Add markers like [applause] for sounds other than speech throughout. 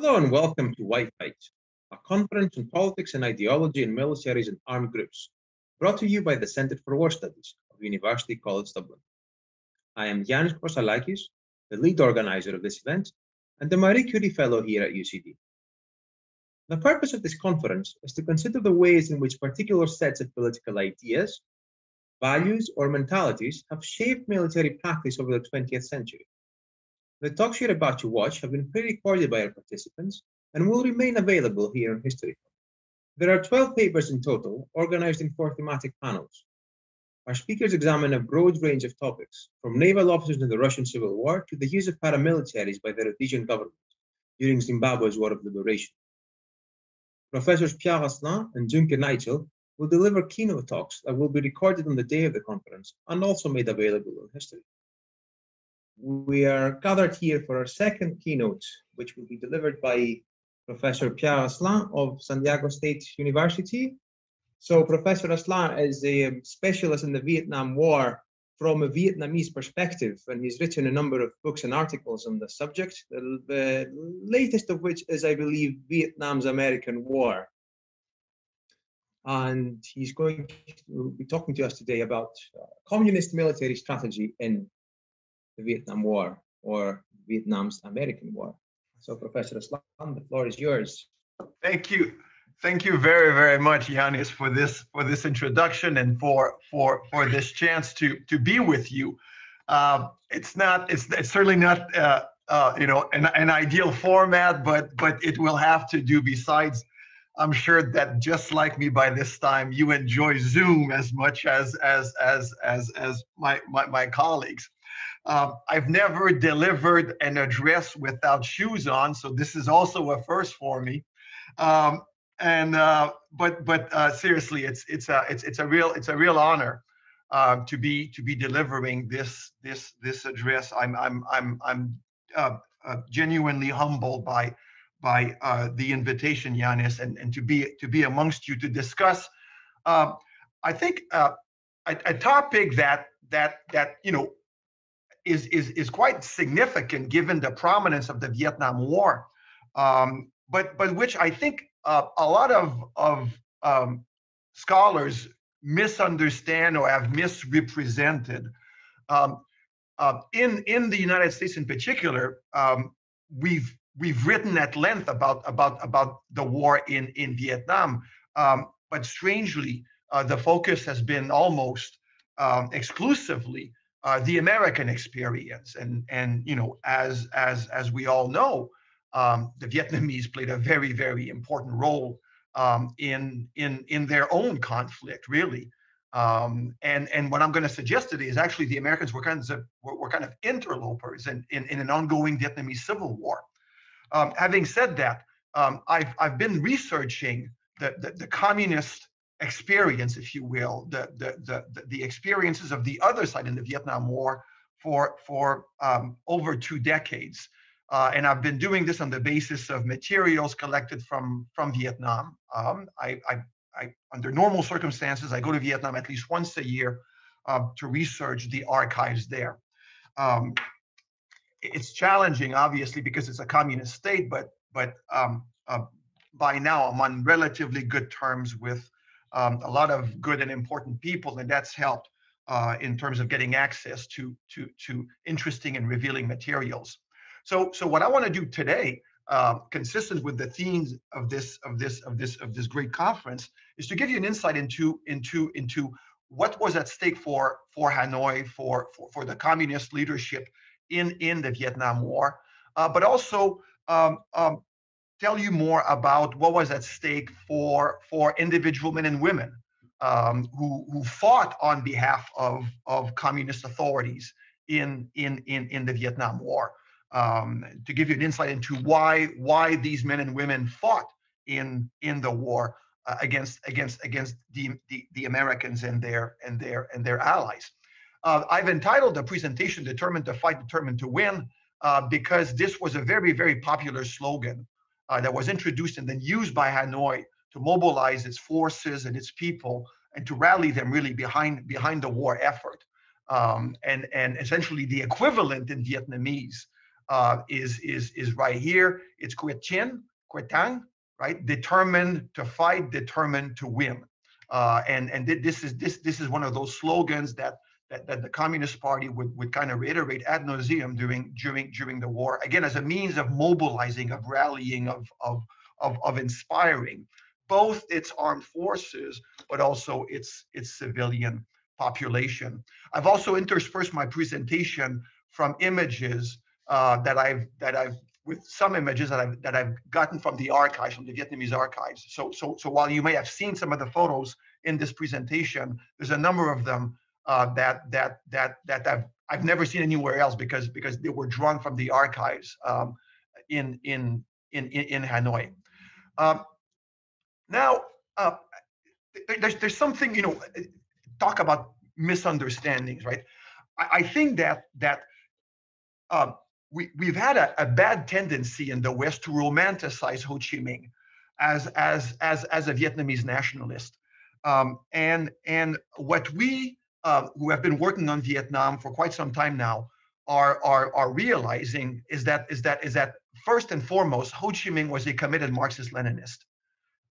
Hello and welcome to Why Fight, a conference on politics and ideology in militaries and armed groups, brought to you by the Centre for War Studies of University College Dublin. I am Yiannis Kokosalakis, the lead organizer of this event and the Marie Curie Fellow here at UCD. The purpose of this conference is to consider the ways in which particular sets of political ideas, values, or mentalities have shaped military practice over the 20th century the talks you're about to watch have been pre-recorded by our participants and will remain available here on History. There are 12 papers in total, organized in four thematic panels. Our speakers examine a broad range of topics, from naval officers in the Russian Civil War to the use of paramilitaries by the Rhodesian government during Zimbabwe's War of Liberation. Professors Pierre Asselin and Sönke Neitzel will deliver keynote talks that will be recorded on the day of the conference and also made available on History we are gathered here for our second keynote, which will be delivered by Professor Pierre Asselin of San Diego State University. So Professor Asselin is a specialist in the Vietnam War from a Vietnamese perspective, and he's written a number of books and articles on the subject, the, the latest of which is, I believe, Vietnam's American War. And he's going to be talking to us today about uh, communist military strategy in the Vietnam War or Vietnam's American War. So Professor Asselin, the floor is yours. Thank you. Thank you very, very much, Yiannis, for this for this introduction and for for for this chance to to be with you. Uh, it's not it's, it's certainly not uh, uh, you know an, an ideal format, but but it will have to do. Besides, I'm sure that just like me by this time, you enjoy Zoom as much as as as as as my my, my colleagues. Um, I've never delivered an address without shoes on, so this is also a first for me. Um, and uh, but but uh, seriously, it's it's a it's it's a real it's a real honor uh, to be to be delivering this this this address. I'm I'm I'm I'm uh, uh, genuinely humbled by by uh, the invitation, Yiannis, and, and to be to be amongst you to discuss. Um, I think a, a topic that that that you know is, is, is quite significant given the prominence of the Vietnam War, um, but, but which I think uh, a lot of, of um, scholars misunderstand or have misrepresented. Um, uh, in, in the United States in particular, um, we've, we've written at length about, about, about the war in, in Vietnam, um, but strangely, uh, the focus has been almost um, exclusively uh, the American experience. And and you know, as as as we all know, um, the Vietnamese played a very very important role um, in in in their own conflict, really. Um, and and what I'm going to suggest today is actually the Americans were kind of were, were kind of interlopers in, in, in an ongoing Vietnamese civil war. Um, having said that, um, I've I've been researching the, the, the communist experience, if you will, the, the, the, the experiences of the other side in the Vietnam War for, for um, over two decades. Uh, and I've been doing this on the basis of materials collected from, from Vietnam. Um, I, I, I, under normal circumstances, I go to Vietnam at least once a year uh, to research the archives there. Um, it's challenging, obviously, because it's a communist state, but, but um, uh, by now I'm on relatively good terms with um, a lot of good and important people, and that's helped uh, in terms of getting access to to to interesting and revealing materials. So so what I want to do today, uh, consistent with the themes of this of this of this of this great conference, is to give you an insight into into into what was at stake for for Hanoi for for, for the communist leadership in in the Vietnam War, uh, but also um, um, tell you more about what was at stake for for individual men and women um, who who fought on behalf of of communist authorities in in in in the Vietnam War. Um, to give you an insight into why why these men and women fought in in the war uh, against against against the, the, the Americans and their and their and their allies. Uh, I've entitled the presentation "Determined to Fight, Determined to Win" uh, because this was a very very popular slogan uh, that was introduced and then used by Hanoi to mobilize its forces and its people and to rally them really behind behind the war effort. Um, and and essentially the equivalent in Vietnamese uh, is is is right here. It's Quyết Chiến, Quyết Thắng, right? Determined to fight, determined to win. Uh, and and this is this this is one of those slogans that that, that the Communist Party would, would kind of reiterate ad nauseum during during during the war, again as a means of mobilizing, of rallying, of of of, of inspiring both its armed forces but also its its civilian population. I've also interspersed my presentation from images uh, that I've that I've with some images that I've that I've gotten from the archives, from the Vietnamese archives. So so so while you may have seen some of the photos in this presentation, there's a number of them uh, that that that that I've I've never seen anywhere else because because they were drawn from the archives um, in, in in in Hanoi. Um, now, uh, there's there's something you know. Talk about misunderstandings, right? I, I think that that uh, we we've had a, a bad tendency in the West to romanticize Ho Chi Minh as as as as a Vietnamese nationalist, um, and and what we who have been working on Vietnam for quite some time now are are are realizing is that is that is that first and foremost, Ho Chi Minh was a committed Marxist-Leninist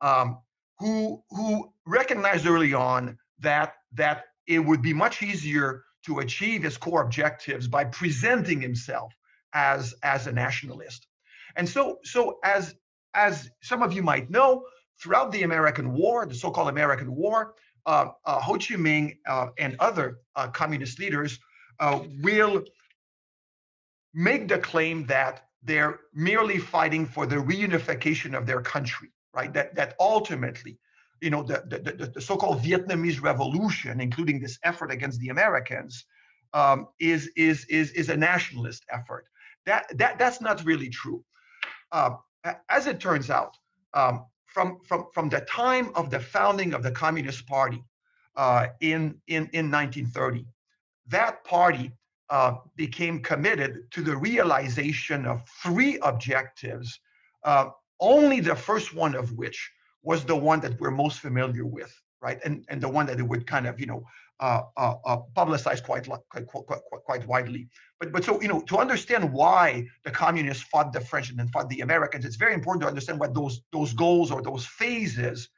um, who who recognized early on that that it would be much easier to achieve his core objectives by presenting himself as as a nationalist. And so so as as some of you might know, throughout the American War, the so-called American War, uh, uh, Ho Chi Minh uh, and other uh, communist leaders uh, will make the claim that they're merely fighting for the reunification of their country, right? That that ultimately, you know, the the, the, the so-called Vietnamese revolution, including this effort against the Americans, um, is is is is a nationalist effort. That that that's not really true. Uh, as it turns out, um, from from from the time of the founding of the Communist Party uh, in in in 1930, that party uh, became committed to the realization of three objectives, uh, only the first one of which was the one that we're most familiar with, right? And, and the one that it would kind of, you know, uh, uh, uh publicize quite, quite, quite, quite widely. But, but so, you know, to understand why the communists fought the French and then fought the Americans, it's very important to understand what those, those goals or those phases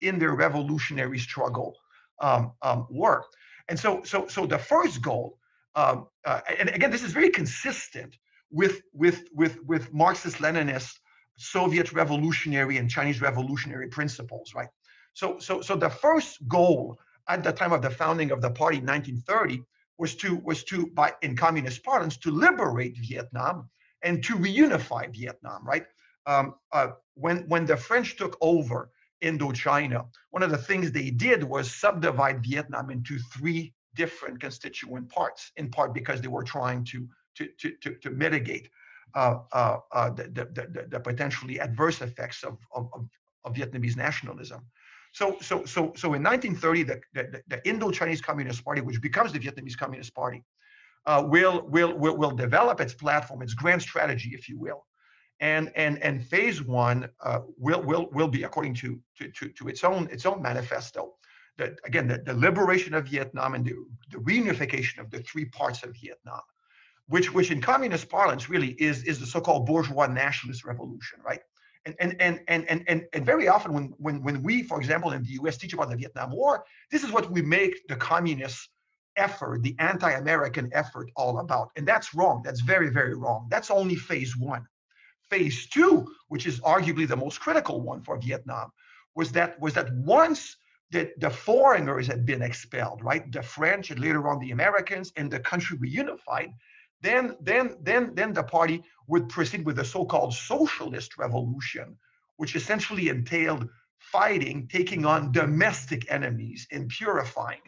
in their revolutionary struggle um, um, were. And so, so, so the first goal um, uh, and again, this is very consistent with with with with Marxist-Leninist Soviet revolutionary and Chinese revolutionary principles, right? So so so the first goal at the time of the founding of the party in 1930 was to was to by in communist parlance to liberate Vietnam and to reunify Vietnam, right? Um, uh, when when the French took over Indochina, one of the things they did was subdivide Vietnam into three different constituent parts, in part because they were trying to to to to, to mitigate uh, uh, uh, the, the, the, potentially adverse effects of, of, of, Vietnamese nationalism. So, so, so, so in 1930, the, the, the Indo-Chinese Communist Party, which becomes the Vietnamese Communist Party, uh, will, will, will, will develop its platform, its grand strategy, if you will. And, and, and phase one uh, will, will, will be, according to, to, to, to its, own, its own manifesto, the, again, the, the liberation of Vietnam and the, the reunification of the three parts of Vietnam, which, which in communist parlance really is, is the so-called bourgeois nationalist revolution, right? And, and, and, and, and, and, and very often when, when, when we, for example, in the US teach about the Vietnam War, this is what we make the communist effort, the anti-American effort all about. And that's wrong. That's very, very wrong. That's only phase one. Phase two, which is arguably the most critical one for Vietnam, was that was that once that the foreigners had been expelled, right? The French and later on the Americans, and the country reunified. Then, then, then, then the party would proceed with the so-called socialist revolution, which essentially entailed fighting, taking on domestic enemies, and purifying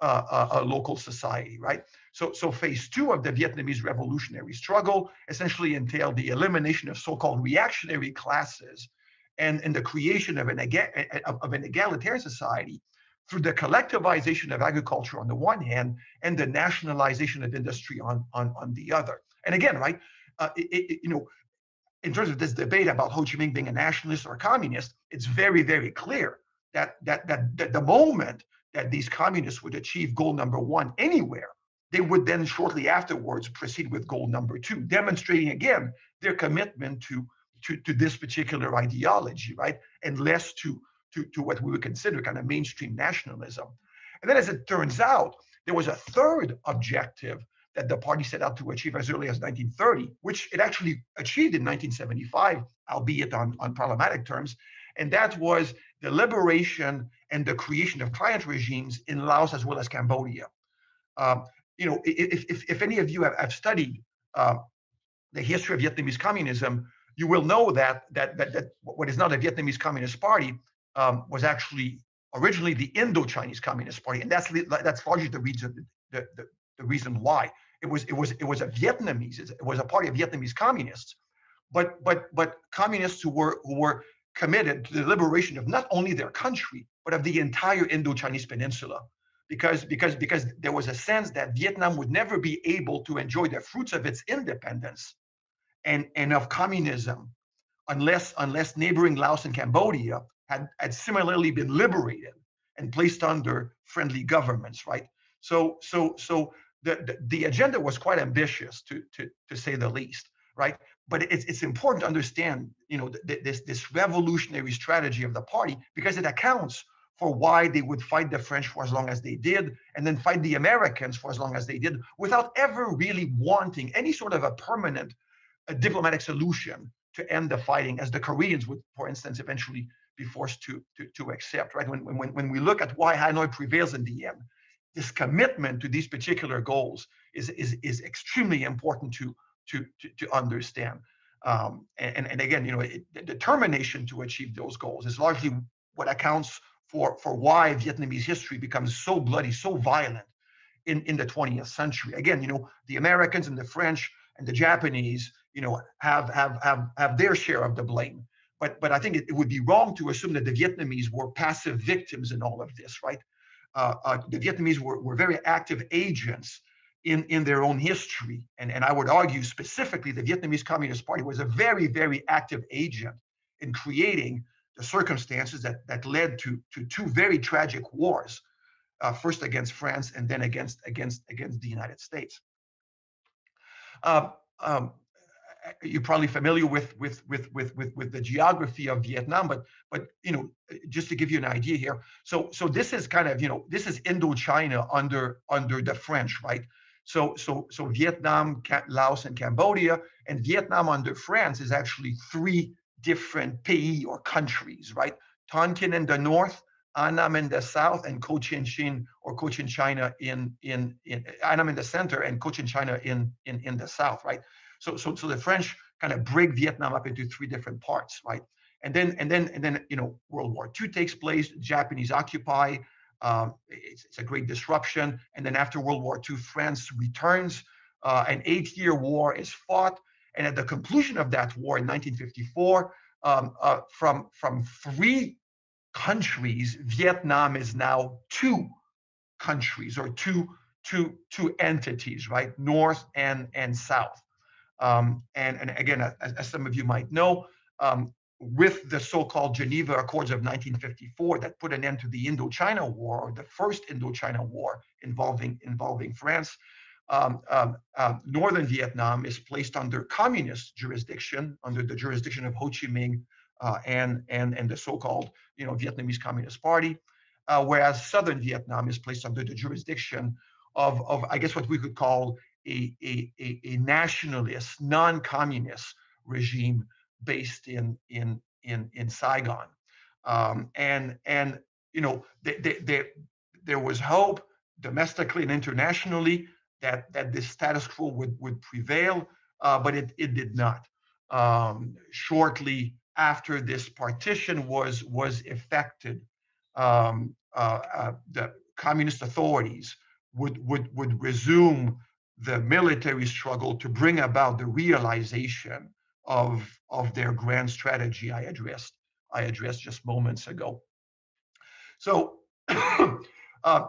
uh, a, uh, a local society, right? So, so phase two of the Vietnamese revolutionary struggle essentially entailed the elimination of so-called reactionary classes and, and the creation of an, of an egalitarian society through the collectivization of agriculture on the one hand and the nationalization of industry on, on, on the other. And again, right, uh, it, it, you know, in terms of this debate about Ho Chi Minh being a nationalist or a communist, it's very, very clear that, that, that, that the moment that these communists would achieve goal number one anywhere, they would then shortly afterwards proceed with goal number two, demonstrating again their commitment to, to, to this particular ideology, right? And less to, to, to what we would consider kind of mainstream nationalism. And then as it turns out, there was a third objective that the party set out to achieve as early as 1930, which it actually achieved in 1975, albeit on, on problematic terms. And that was the liberation and the creation of client regimes in Laos as well as Cambodia. Um, you know, if, if, if, any of you have, have studied uh, the history of Vietnamese communism, you will know that that that, that what is now the Vietnamese Communist Party um, was actually originally the Indo-Chinese Communist Party, and that's that's largely the reason the, the, the reason why. It was it was it was a Vietnamese it was a party of Vietnamese communists, but but but communists who were who were committed to the liberation of not only their country but of the entire Indo-Chinese peninsula because because because there was a sense that Vietnam would never be able to enjoy the fruits of its independence and and of communism unless unless neighboring Laos and Cambodia had had similarly been liberated and placed under friendly governments right? So so so the, the, the agenda was quite ambitious to to to say the least right? But it's, it's important to understand you know th- this this revolutionary strategy of the party because it accounts for why they would fight the French for as long as they did, and then fight the Americans for as long as they did, without ever really wanting any sort of a permanent a diplomatic solution to end the fighting, as the Koreans would, for instance, eventually be forced to, to, to accept, right? When, when, when we look at why Hanoi prevails in the end, this commitment to these particular goals is, is, is extremely important to, to, to, to understand. Um, and, and again, you know, it, the determination to achieve those goals is largely what accounts for, for why Vietnamese history becomes so bloody, so violent in, in the 20th century. Again, you know, the Americans and the French and the Japanese, you know, have have have have their share of the blame. But but I think it, it would be wrong to assume that the Vietnamese were passive victims in all of this, right? Uh, uh, the Vietnamese were, were very active agents in, in their own history. And, and I would argue specifically the Vietnamese Communist Party was a very, very active agent in creating the circumstances that, that led to, to two very tragic wars, uh, first against France and then against, against, against the United States. Uh, um, you're probably familiar with, with, with, with, with, with the geography of Vietnam, but, but, you know, just to give you an idea here. So, so this is kind of, you know, this is Indochina under, under the French, right? So, so, so Vietnam, Laos, and Cambodia, and Vietnam under France is actually three different pays or countries, right? Tonkin in the north, Annam in the south, and Cochin Chin or Cochin China in in in Annam in the center and Cochin China in in in the south, right? So so so the French kind of break Vietnam up into three different parts, right? And then and then and then you know World War II takes place, Japanese occupy. Um, it's, it's, a great disruption. And then after World War II, France returns. Uh, an eight-year war is fought. And at the conclusion of that war in 1954, um, uh, from, from three countries, Vietnam is now two countries or two, two, two entities, right? North and, and South. Um, and, and again, as, as, some of you might know, um, with the so-called Geneva Accords of 1954 that put an end to the Indochina War, or the first Indochina War involving involving France, um, um, uh, northern Vietnam is placed under communist jurisdiction, under the jurisdiction of Ho Chi Minh uh, and, and, and the so-called you know, Vietnamese Communist Party, uh, whereas southern Vietnam is placed under the jurisdiction of, of I guess what we could call a, a, a, nationalist, non-communist regime based in, in, in, in Saigon. Um, and, and, you know, they, they, they, there was hope domestically and internationally that that this status quo would would prevail, uh, but it it did not. Um, shortly after this partition was was effected, um, uh, uh, the communist authorities would would would resume the military struggle to bring about the realization of of their grand strategy I addressed I addressed just moments ago. So [clears throat] uh,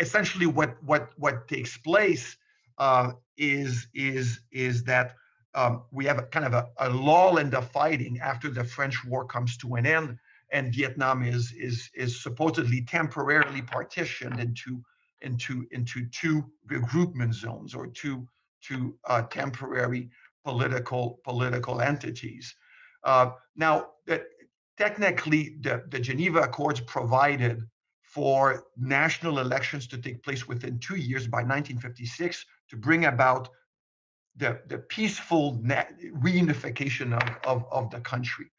essentially what what what takes place uh, is is is that um, we have a kind of a, a, lull in the fighting after the French war comes to an end, and Vietnam is is is supposedly temporarily partitioned into into into two regroupment zones or two two uh, temporary political political entities. Uh, now, that technically, the, the Geneva Accords provided for national elections to take place within two years by 1956 to bring about the, the peaceful reunification of, of, of the country.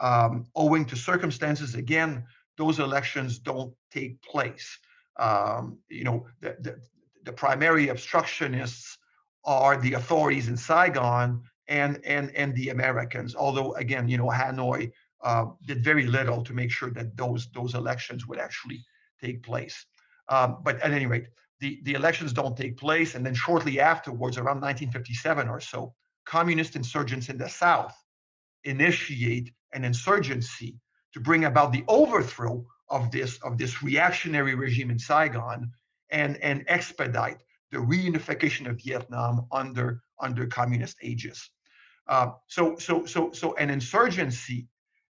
Um, owing to circumstances, again, those elections don't take place. Um, you know, the, the, the, primary obstructionists are the authorities in Saigon and, and, and the Americans, although, again, you know, Hanoi uh, did very little to make sure that those, those elections would actually take place. Um, but at any rate, the, the elections don't take place. And then shortly afterwards, around 1957 or so, communist insurgents in the South initiate an insurgency to bring about the overthrow of this of this reactionary regime in Saigon and and expedite the reunification of Vietnam under under communist aegis. Uh, so so so so an insurgency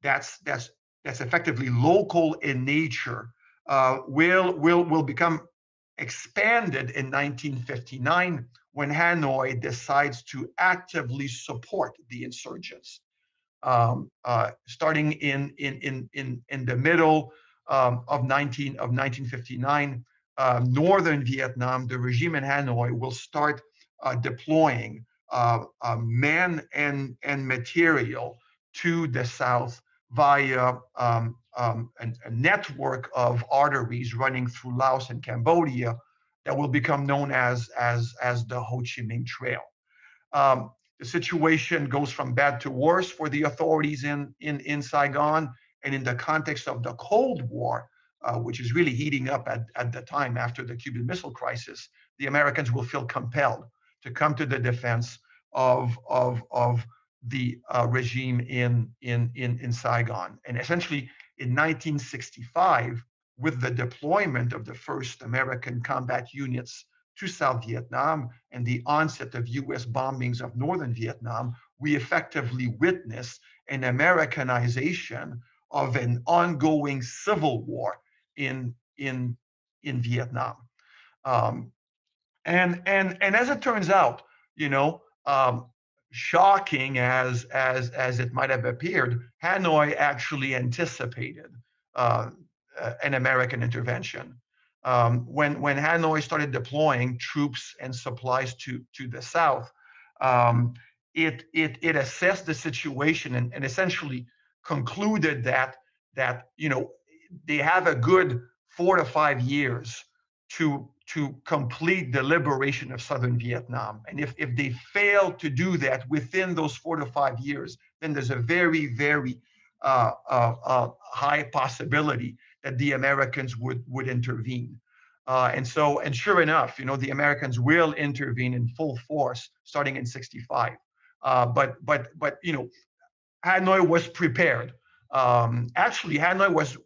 that's that's that's effectively local in nature uh, will will will become expanded in 1959 when Hanoi decides to actively support the insurgents. Um, uh, starting in, in, in, in, in the middle um, of, 19, of 1959, uh, northern Vietnam, the regime in Hanoi will start uh, deploying uh, uh, men and, and material to the south via um, um, an, a network of arteries running through Laos and Cambodia that will become known as, as, as the Ho Chi Minh Trail. Um, the situation goes from bad to worse for the authorities in, in, in Saigon. And in the context of the Cold War, uh, which is really heating up at, at the time after the Cuban Missile Crisis, the Americans will feel compelled to come to the defense of, of, of the uh, regime in, in, in, in Saigon. And essentially, in 1965, with the deployment of the first American combat units to South Vietnam and the onset of US bombings of Northern Vietnam, we effectively witness an Americanization of an ongoing civil war in, in, in Vietnam. Um, and, and, and as it turns out, you know, um, shocking as as as it might have appeared, Hanoi actually anticipated uh, an American intervention. Um, when when Hanoi started deploying troops and supplies to to the south, um, it it it assessed the situation and, and essentially concluded that that you know they have a good four to five years to to complete the liberation of southern Vietnam. And if, if they fail to do that within those four to five years, then there's a very, very uh, uh, uh, high possibility that the Americans would, would intervene. Uh, and so, and sure enough, you know, the Americans will intervene in full force starting in 65. Uh, but, but, but, you know, Hanoi was prepared. Um, actually, Hanoi was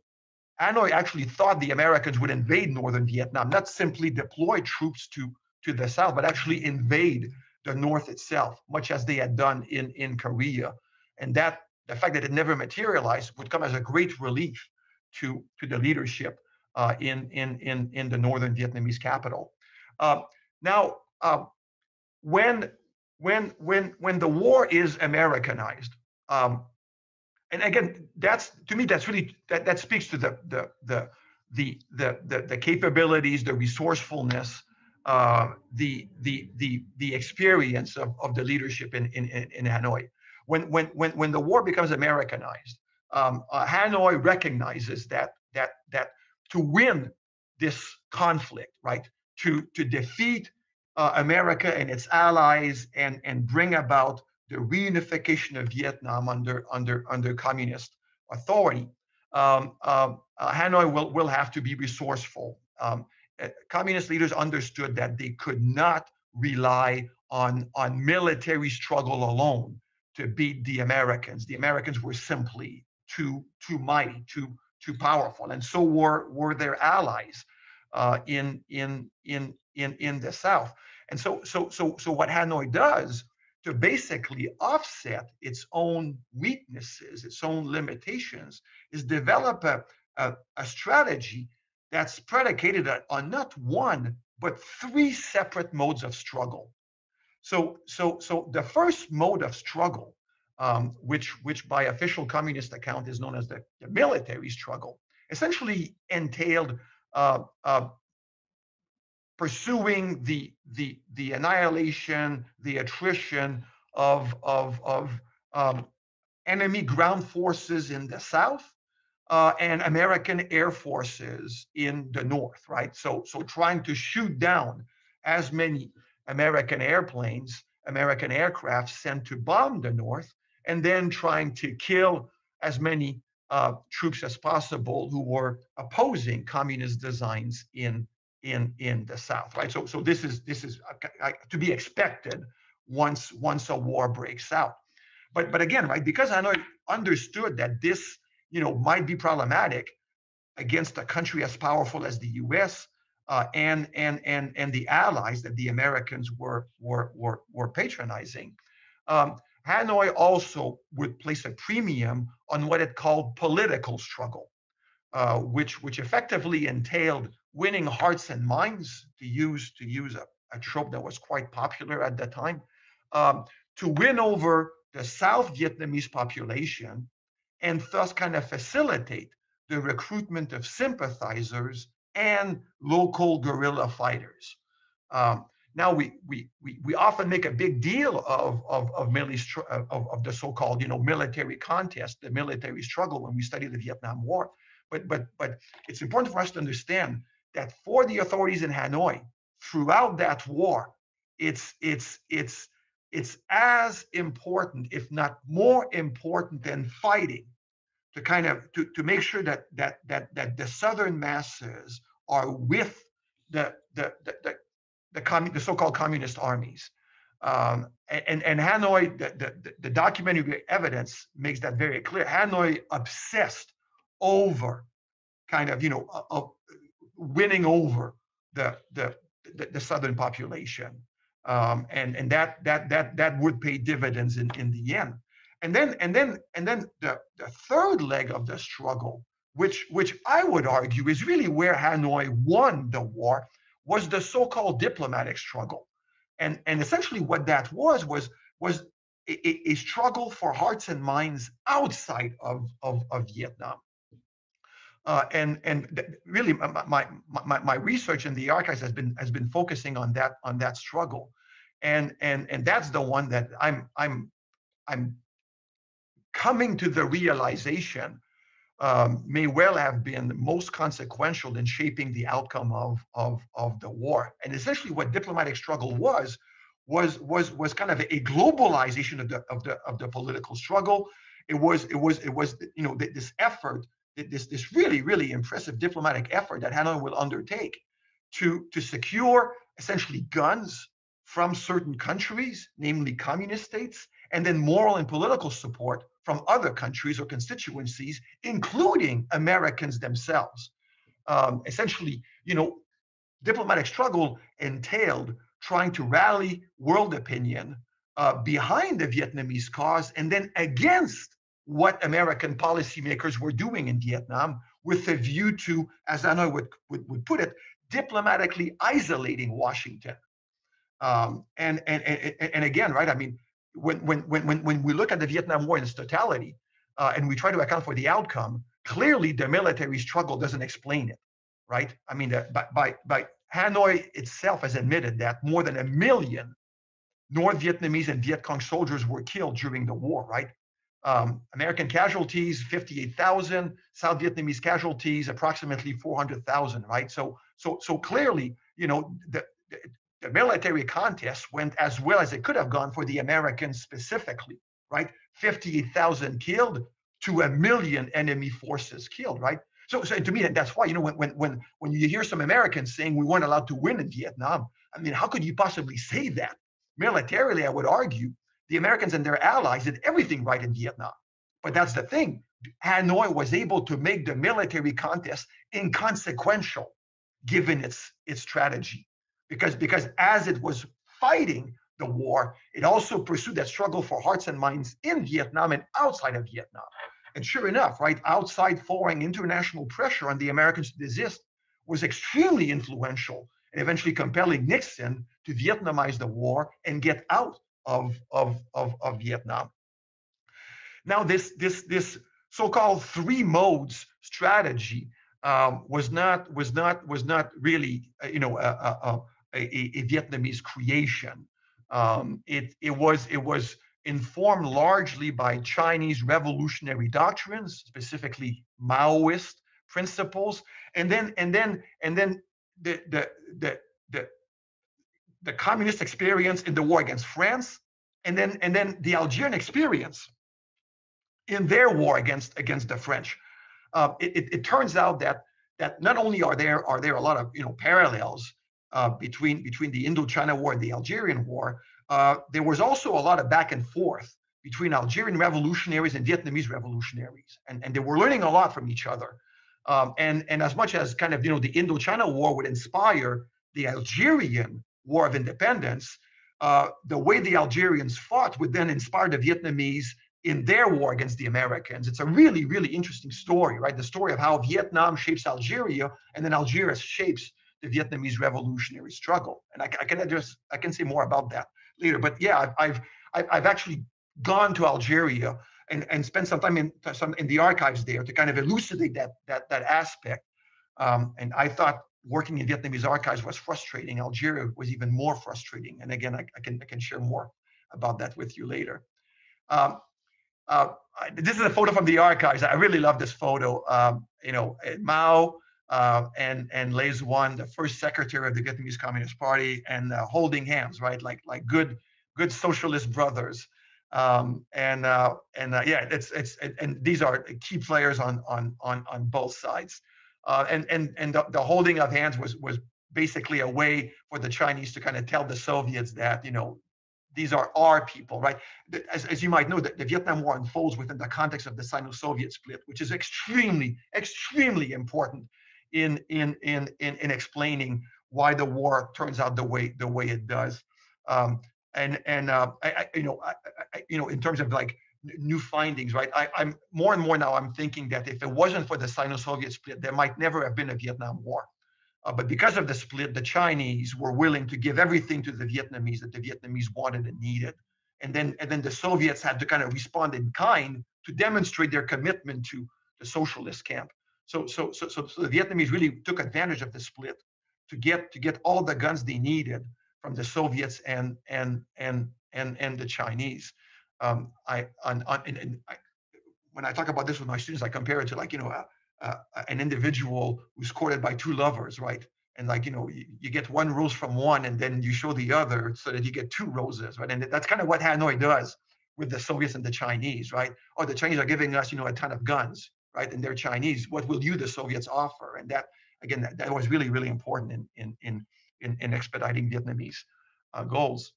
Hanoi actually thought the Americans would invade northern Vietnam, not simply deploy troops to, to the south, but actually invade the north itself, much as they had done in, in Korea. And that the fact that it never materialized would come as a great relief to, to the leadership uh, in, in, in, in the northern Vietnamese capital. Uh, now, uh, when, when, when, when the war is Americanized, um, and again, that's to me, that's really that, that speaks to the the the the the the, the capabilities, the resourcefulness, uh, the the the the experience of, of the leadership in, in in Hanoi. When when when when the war becomes Americanized, um, uh, Hanoi recognizes that that that to win this conflict, right, to to defeat uh, America and its allies and and bring about the reunification of Vietnam under under under communist authority, um, um, uh, Hanoi will will have to be resourceful. Um, uh, communist leaders understood that they could not rely on on military struggle alone to beat the Americans. The Americans were simply too too mighty, too too powerful, and so were were their allies uh, in in in in in the South. And so so so so what Hanoi does to basically offset its own weaknesses, its own limitations, is develop a, a, a strategy that's predicated on not one, but three separate modes of struggle. So, so, so the first mode of struggle, um, which, which by official communist account is known as the, the military struggle, essentially entailed uh, uh, pursuing the, the, the annihilation, the attrition of, of, of um, enemy ground forces in the south uh, and American air forces in the north, right? So, so trying to shoot down as many American airplanes, American aircraft sent to bomb the north, and then trying to kill as many uh, troops as possible who were opposing communist designs in in in the south, right? So, so this is this is uh, to be expected once once a war breaks out. But but again, right? Because I understood that this you know might be problematic against a country as powerful as the U.S. Uh, and and and and the allies that the Americans were were were, were patronizing. Um, Hanoi also would place a premium on what it called political struggle, uh, which which effectively entailed winning hearts and minds, to use to use a, a trope that was quite popular at that time, um, to win over the South Vietnamese population and thus kind of facilitate the recruitment of sympathizers and local guerrilla fighters. Um, now we, we we we often make a big deal of of of, of, of the so-called you know military contest, the military struggle when we study the Vietnam War. But but but it's important for us to understand that for the authorities in Hanoi throughout that war, it's it's it's it's as important, if not more important than fighting, to kind of to, to make sure that that that that the southern masses are with the the the the, the, commun, the so-called communist armies. Um, and, and Hanoi, the, the, the documentary evidence makes that very clear. Hanoi obsessed over kind of, you know, uh, winning over the, the, the, the southern population um, and and that that that that would pay dividends in in the end. And then and then and then the the third leg of the struggle, which which I would argue is really where Hanoi won the war, was the so-called diplomatic struggle, and and essentially what that was was was a, a struggle for hearts and minds outside of of, of Vietnam. Uh, and and really my, my my research in the archives has been has been focusing on that on that struggle and and and that's the one that i'm i'm i'm coming to the realization um, may well have been the most consequential in shaping the outcome of, of, of the war. And essentially, what diplomatic struggle was was was was kind of a globalization of the of the of the political struggle. It was it was it was you know this effort, this this really really impressive diplomatic effort that Hanoi will undertake to to secure essentially guns from certain countries, namely communist states, and then moral and political support from other countries or constituencies, including Americans themselves. Um, essentially, you know, diplomatic struggle entailed trying to rally world opinion uh, behind the Vietnamese cause and then against what American policymakers were doing in Vietnam with a view to, as Hanoi would, would, would put it, diplomatically isolating Washington. Um, and, and, and, and again, right, I mean, when, when, when, when we look at the Vietnam War in its totality uh, and we try to account for the outcome, clearly the military struggle doesn't explain it, right? I mean, the, by, by, by Hanoi itself has admitted that more than a million North Vietnamese and Viet Cong soldiers were killed during the war, right? Um, American casualties, 58,000. South Vietnamese casualties, approximately 400,000, right? So, so, so clearly, you know, the, the military contest went as well as it could have gone for the Americans specifically, right? 58,000 killed to a million enemy forces killed, right? So, so to me, that's why, you know, when, when, when, when you hear some Americans saying we weren't allowed to win in Vietnam, I mean, how could you possibly say that? Militarily, I would argue the Americans and their allies did everything right in Vietnam. But that's the thing. Hanoi was able to make the military contest inconsequential given its, its strategy because because as it was fighting the war, it also pursued that struggle for hearts and minds in Vietnam and outside of Vietnam. And sure enough, right outside foreign international pressure on the Americans to desist was extremely influential and eventually compelling Nixon to Vietnamize the war and get out of, of, of, of Vietnam. Now, this, this, this so-called three modes strategy um, was not was not was not really uh, you know a, a, a, a Vietnamese creation. Um, it it was it was informed largely by Chinese revolutionary doctrines, specifically Maoist principles, and then and then and then the the the the, communist experience in the war against France, and then and then the Algerian experience in their war against against the French. Uh, it, it, it, turns out that that not only are there are there a lot of you know parallels uh, between between the Indochina War and the Algerian War, uh, there was also a lot of back and forth between Algerian revolutionaries and Vietnamese revolutionaries, and, and they were learning a lot from each other. Um, and, and as much as kind of, you know, the Indochina War would inspire the Algerian War of Independence, uh, the way the Algerians fought would then inspire the Vietnamese in their war against the Americans. It's a really, really interesting story, right? The story of how Vietnam shapes Algeria and then Algeria shapes the Vietnamese revolutionary struggle. And I, I can address, I can say more about that later. But yeah, I've, I've, I've actually gone to Algeria and, and spent some time in some in the archives there to kind of elucidate that that that aspect. Um, and I thought working in Vietnamese archives was frustrating. Algeria was even more frustrating. And again, I, I can I can share more about that with you later. Um, uh, this is a photo from the archives. I really love this photo. Um, you know, Mao uh, and and Lê Duẩn, the first secretary of the Vietnamese Communist Party, and uh, holding hands, right, like like good good socialist brothers um, and uh, and uh, yeah, it's it's it, and these are key players on on on on both sides, uh, and and and the, the, holding of hands was was basically a way for the Chinese to kind of tell the Soviets that you know these are our people, right? As, as you might know, the, the Vietnam War unfolds within the context of the Sino-Soviet split, which is extremely extremely important in in in in, in explaining why the war turns out the way the way it does. Um, and and uh, I, I, you know I, I, you know in terms of like new findings right? I, i'm more and more now i'm thinking that if it wasn't for the sino-soviet split there might never have been a vietnam war. Uh, but because of the split the chinese were willing to give everything to the vietnamese that the vietnamese wanted and needed. And then and then the soviets had to kind of respond in kind to demonstrate their commitment to the socialist camp. So so so so, so the vietnamese really took advantage of the split to get to get all the guns they needed from the Soviets and and and and and the Chinese. Um, I on, on and, and I, when I talk about this with my students, I compare it to like you know a, a, an individual who's courted by two lovers, right? And like you know you, you, get one rose from one, and then you show the other so that you get two roses, right? And that's kind of what Hanoi does with the Soviets and the Chinese, right? Or oh, the Chinese are giving us you know a ton of guns, right? And they're Chinese. What will you, the Soviets, offer? And that again, that, that was really really important in in in in, in expediting Vietnamese uh, goals.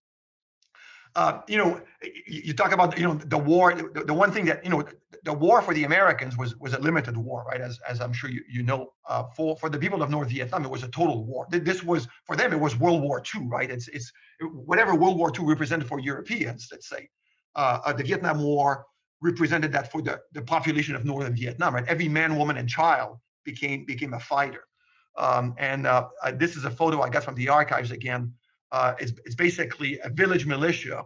Uh, you know, you talk about you know the war. The, the, one thing that you know, the war for the Americans was was a limited war, right? As as I'm sure you you know, uh, for for the people of North Vietnam, it was a total war. This was for them, it was World War II, right? It's it's whatever World War II represented for Europeans, let's say. Uh, uh, the Vietnam War represented that for the the population of Northern Vietnam, right? Every man, woman, and child became became a fighter. Um, and uh, this is a photo I got from the archives again. Uh, it's, basically a village militia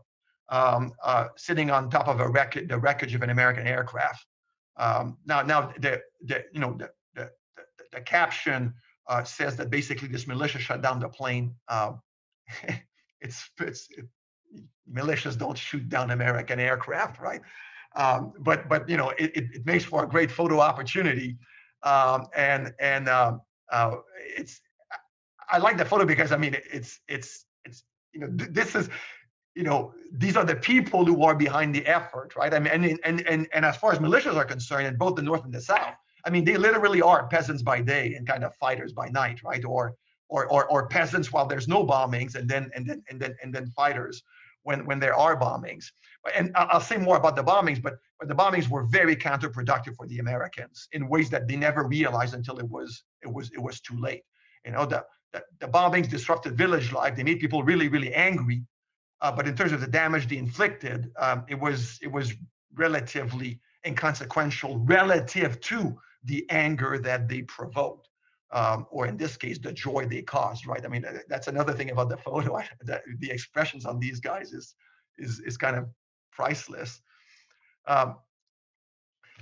um, uh, sitting on top of a wreck, the wreckage of an American aircraft. Um, now, now the, the you know the the, the, the caption uh, says that basically this militia shut down the plane. Um, [laughs] it's it's it, militias don't shoot down American aircraft, right? Um, but but you know it, it, it, makes for a great photo opportunity, um, and and um, uh, it's I like the photo because I mean it's it's it's you know this is you know these are the people who are behind the effort, right? I mean and and and and as far as militias are concerned, in both the north and the south, I mean they literally are peasants by day and kind of fighters by night, right? Or or or, or peasants while there's no bombings and then and then and then and then fighters when when there are bombings. And I'll say more about the bombings, but but the bombings were very counterproductive for the Americans in ways that they never realized until it was it was it was too late. You know, the the, bombings disrupted village life. They made people really really angry. Uh, but in terms of the damage they inflicted, um, it was it was relatively inconsequential relative to the anger that they provoked. um, or in this case, the joy they caused, right? I mean, that's another thing about the photo. [laughs] the, the expressions on these guys is is is kind of priceless. Um,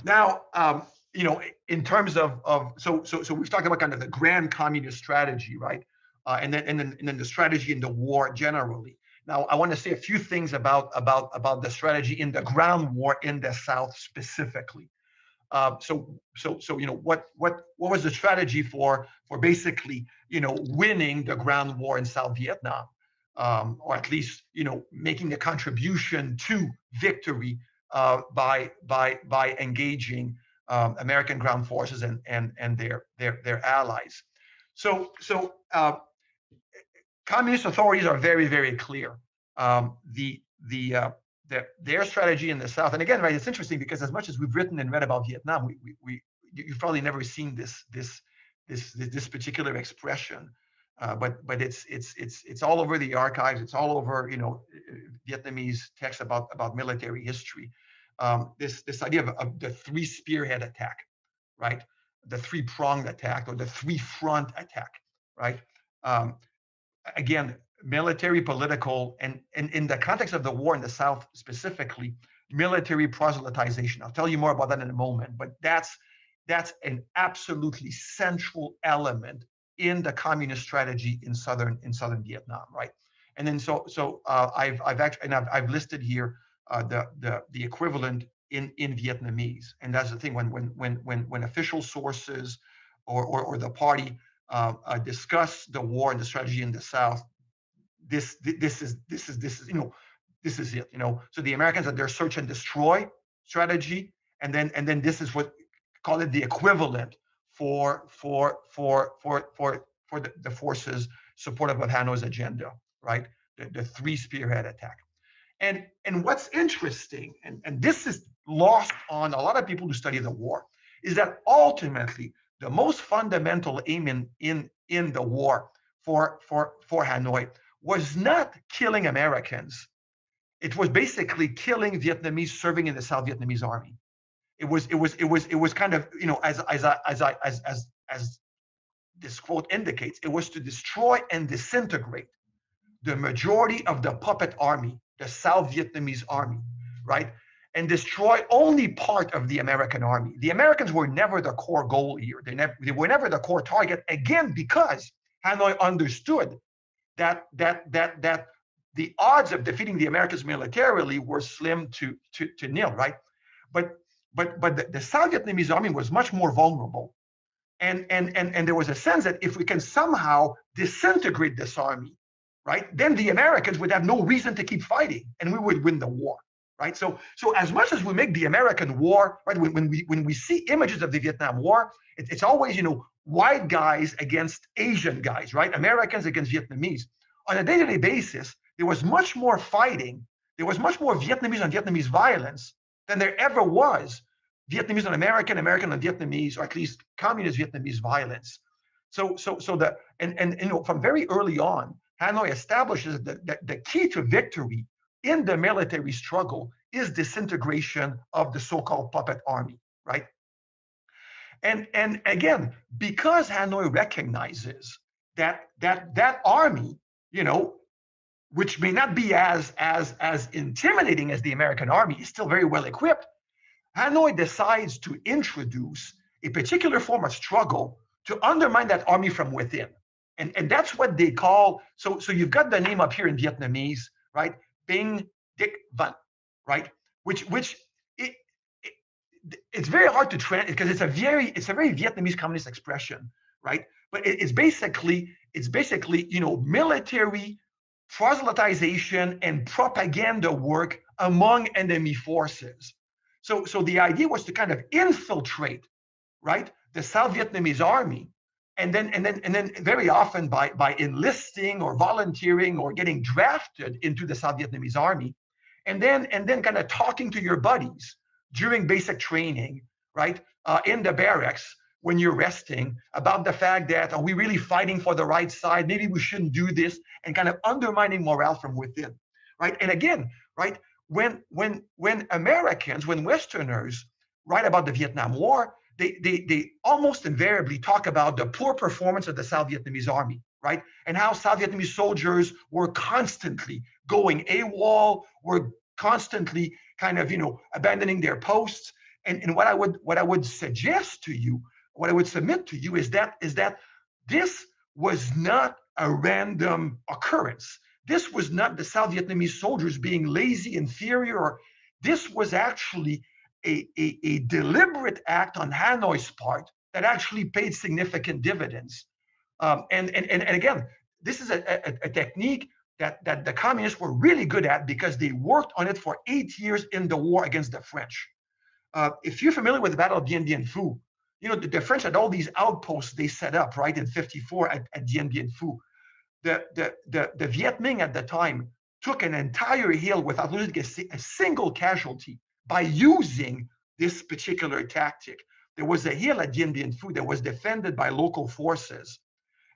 now, um, you know, in terms of of so so so we've talked about kind of the grand communist strategy, right? Uh, and then and then and then the strategy in the war generally. Now, I want to say a few things about about about the strategy in the ground war in the South specifically. Uh, so so so you know what what what was the strategy for for basically you know winning the ground war in South Vietnam, um, or at least you know making a contribution to victory uh, by by by engaging um, American ground forces and and and their their their allies. So so uh, communist authorities are very very clear. Um, the the uh, their, strategy in the South, and again, right, it's interesting because as much as we've written and read about Vietnam, we, we, we you've probably never seen this this this this particular expression, uh, but but it's it's it's it's all over the archives. It's all over you know Vietnamese texts about about military history. Um, this this idea of, of the three spearhead attack, right? The three pronged attack or the three front attack, right? Um, again, military, political, and, and in the context of the war in the South specifically, military proselytization. I'll tell you more about that in a moment, but that's that's an absolutely central element in the communist strategy in southern in southern Vietnam, right? And then so so uh, I've I've actually and I've, I've listed here uh, the the the equivalent in in Vietnamese, and that's the thing when when when when when official sources or or, or the party uh, uh discuss the war and the strategy in the South, this this is this is this is you know this is it you know? So the americans had their search and destroy strategy and then and then this is what call it the equivalent for for for for for for the, the forces supportive of hanoi's agenda right? The, the three spearhead attack and and what's interesting and and this is lost on a lot of people who study the war is that ultimately the most fundamental aim in in in the war for for for hanoi was not killing Americans. It was basically killing Vietnamese serving in the South Vietnamese army. It was it was it was it was kind of you know as as as as as as this quote indicates, it was to destroy and disintegrate the majority of the puppet army, the South Vietnamese army, right? And destroy only part of the American army. The Americans were never the core goal here. They never they were never the core target, again, because Hanoi understood that that that that the odds of defeating the Americans militarily were slim to to, to nil, right? But but but the, the South Vietnamese army was much more vulnerable. And, and, and, and there was a sense that if we can somehow disintegrate this army, right, then the Americans would have no reason to keep fighting and we would win the war, right? So, so as much as we make the American war, right, when, when, we, when we see images of the Vietnam War, it, it's always, you know, white guys against Asian guys, right? Americans against Vietnamese. On a day-to-day basis, there was much more fighting. There was much more Vietnamese on Vietnamese violence than there ever was Vietnamese on American, American on Vietnamese, or at least communist Vietnamese violence. So, so, so the and and you know from very early on, Hanoi establishes that the, key to victory in the military struggle is disintegration of the so-called puppet army, right? And, and again, because Hanoi recognizes that, that that army, you know, which may not be as, as, as intimidating as the American army, is still very well equipped, Hanoi decides to introduce a particular form of struggle to undermine that army from within. And, and that's what they call, so, so you've got the name up here in Vietnamese, right? Binh Dich Van, right? Which, which it, it it's very hard to translate because it's a very it's a very Vietnamese communist expression, right? But it, it's basically it's basically you know military proselytization and propaganda work among enemy forces. So so the idea was to kind of infiltrate, right, the South Vietnamese army, and then and then and then very often by by enlisting or volunteering or getting drafted into the South Vietnamese army, and then and then kind of talking to your buddies during basic training, right, uh, in the barracks when you're resting about the fact that are we really fighting for the right side? Maybe we shouldn't do this, and kind of undermining morale from within, right? And again, right, when when when Americans, when Westerners write about the Vietnam War, they, they, they almost invariably talk about the poor performance of the South Vietnamese army, right? And how South Vietnamese soldiers were constantly going AWOL, were constantly kind of, you know, abandoning their posts. And, and what I would what I would suggest to you, what I would submit to you is that is that this was not a random occurrence. This was not the South Vietnamese soldiers being lazy, inferior, or this was actually a, a, a deliberate act on Hanoi's part that actually paid significant dividends. Um, and, and, and, and again, this is a, a, a, technique that, that the communists were really good at because they worked on it for eight years in the war against the French. Uh, if you're familiar with the Battle of Dien Bien Phu, you know, the, the, French had all these outposts they set up, right, in 54 at, at Dien Bien Phu. The, the, the, the Viet Minh at the time took an entire hill without losing a, a single casualty by using this particular tactic. There was a hill at Dien Bien Phu that was defended by local forces.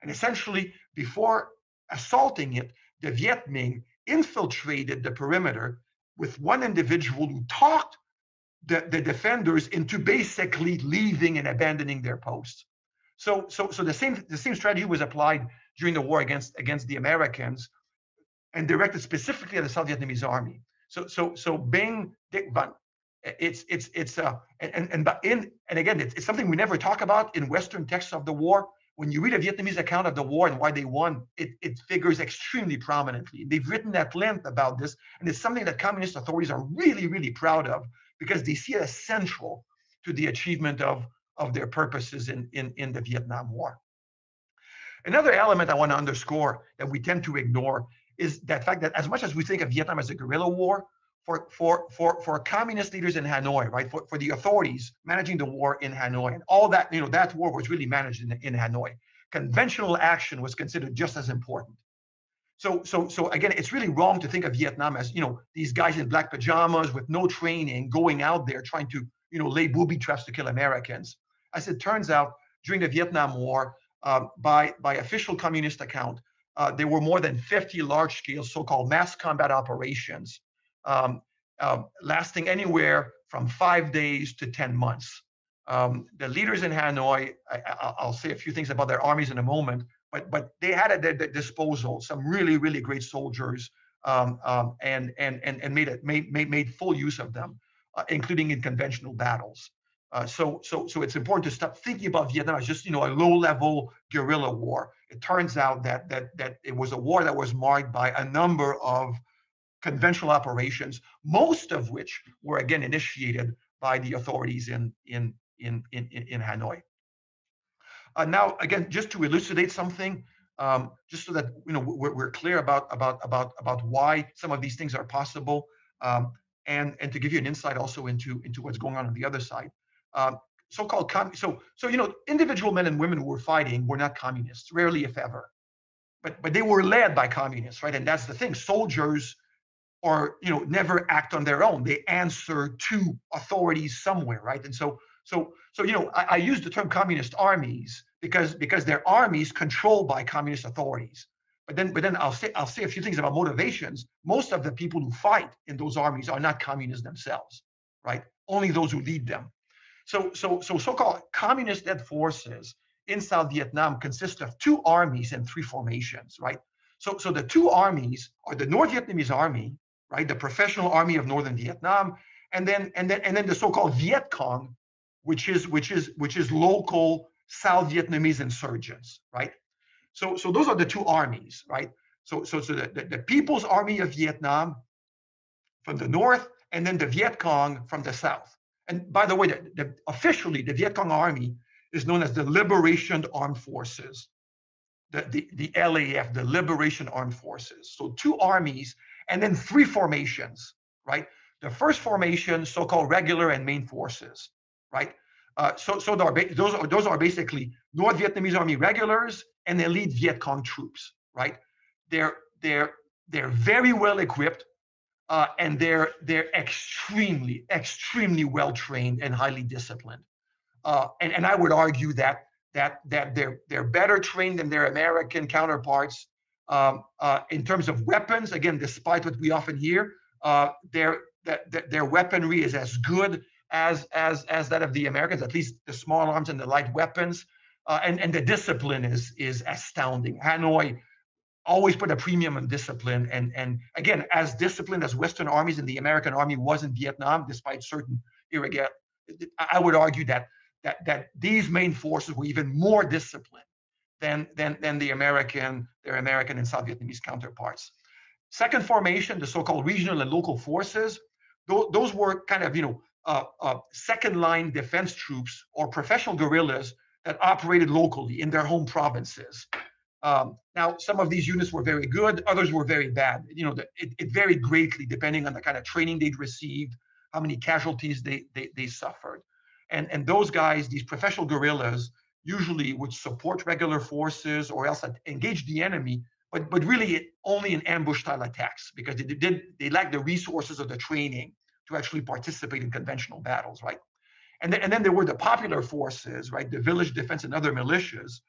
And essentially, before assaulting it, the Viet Minh infiltrated the perimeter with one individual who talked the, the defenders into basically leaving and abandoning their posts. So, so, so the same the same strategy was applied during the war against against the Americans, and directed specifically at the South Vietnamese army. So, so, so Binh Dich Van, it's it's it's uh and and but in and again it's, it's something we never talk about in Western texts of the war. When you read a Vietnamese account of the war and why they won, it, it figures extremely prominently. They've written at length about this, and it's something that communist authorities are really, really proud of because they see it as central to the achievement of, of their purposes in, in, in the Vietnam War. Another element I want to underscore that we tend to ignore is that fact that as much as we think of Vietnam as a guerrilla war, for, for, for, for communist leaders in Hanoi, right, for, for the authorities managing the war in Hanoi, and all that, you know, that war was really managed in, in Hanoi. Conventional action was considered just as important. So, so, so again, it's really wrong to think of Vietnam as, you know, these guys in black pajamas with no training going out there trying to, you know, lay booby traps to kill Americans. As it turns out, during the Vietnam War, um, by, by official communist account, uh, there were more than 50 large-scale so-called mass combat operations um, uh, lasting anywhere from five days to 10 months. Um, the leaders in Hanoi, I, will say a few things about their armies in a moment, but but they had at their, their disposal some really really great soldiers, um, um, and and and and made it made made, made full use of them, uh, including in conventional battles. Uh, so so so it's important to stop thinking about Vietnam as just you know a low level guerrilla war. It turns out that that that it was a war that was marked by a number of conventional operations, most of which were again initiated by the authorities in, in, in, in, in Hanoi. Uh, now, again, just to elucidate something, um, just so that you know we're, we're, clear about about about about why some of these things are possible, um, and and to give you an insight also into into what's going on on the other side. Um, so-called com- so so you know individual men and women who were fighting were not communists, rarely if ever, but but they were led by communists, right? And that's the thing. Soldiers or you know never act on their own. They answer to authorities somewhere right? And so so so you know I, I, use the term communist armies because because they're armies controlled by communist authorities. But then but then i'll say i'll say a few things about motivations. Most of the people who fight in those armies are not communists themselves right? Only those who lead them so so so so-called communist-led forces in south vietnam consist of two armies and three formations right so, so the two armies are the North Vietnamese army, right? The professional army of northern Vietnam, and then and then and then the so-called Viet Cong, which is which is which is local South Vietnamese insurgents, right? So so those are the two armies, right? So so so the, the, the People's Army of Vietnam from the north, and then the Viet Cong from the south. And by the way, the, the, officially the Viet Cong army is known as the Liberation Armed Forces, the, the, the LAF, the Liberation Armed Forces. So two armies and then three formations, right? The first formation, so-called regular and main forces, right? Uh, so so are those are those are basically North Vietnamese Army regulars and elite Viet Cong troops, right? They're they're they're very well equipped, uh, and they're they're extremely extremely well trained and highly disciplined. Uh, and and I would argue that that that they're they're better trained than their American counterparts um, uh, in terms of weapons, again, despite what we often hear, uh, their, their, their weaponry is as good as as as that of the Americans, at least the small arms and the light weapons. Uh, and and the discipline is is astounding. Hanoi always put a premium on discipline, and and again, as disciplined as Western armies and the American Army was in Vietnam, despite certain irregular, I would argue that that that these main forces were even more disciplined than than than the American their American and South Vietnamese counterparts. Second formation, the so-called regional and local forces, those were kind of you know uh, uh, second line defense troops or professional guerrillas that operated locally in their home provinces. Um, now, some of these units were very good, others were very bad. You know, the, it, it, varied greatly depending on the kind of training they'd received, how many casualties they, they, they suffered. And, and those guys, these professional guerrillas, usually would support regular forces or else engage the enemy, but, but really only in ambush style attacks because they did they lacked the resources or the training to actually participate in conventional battles, right? And then, and then there were the popular forces, right? The village defense and other militias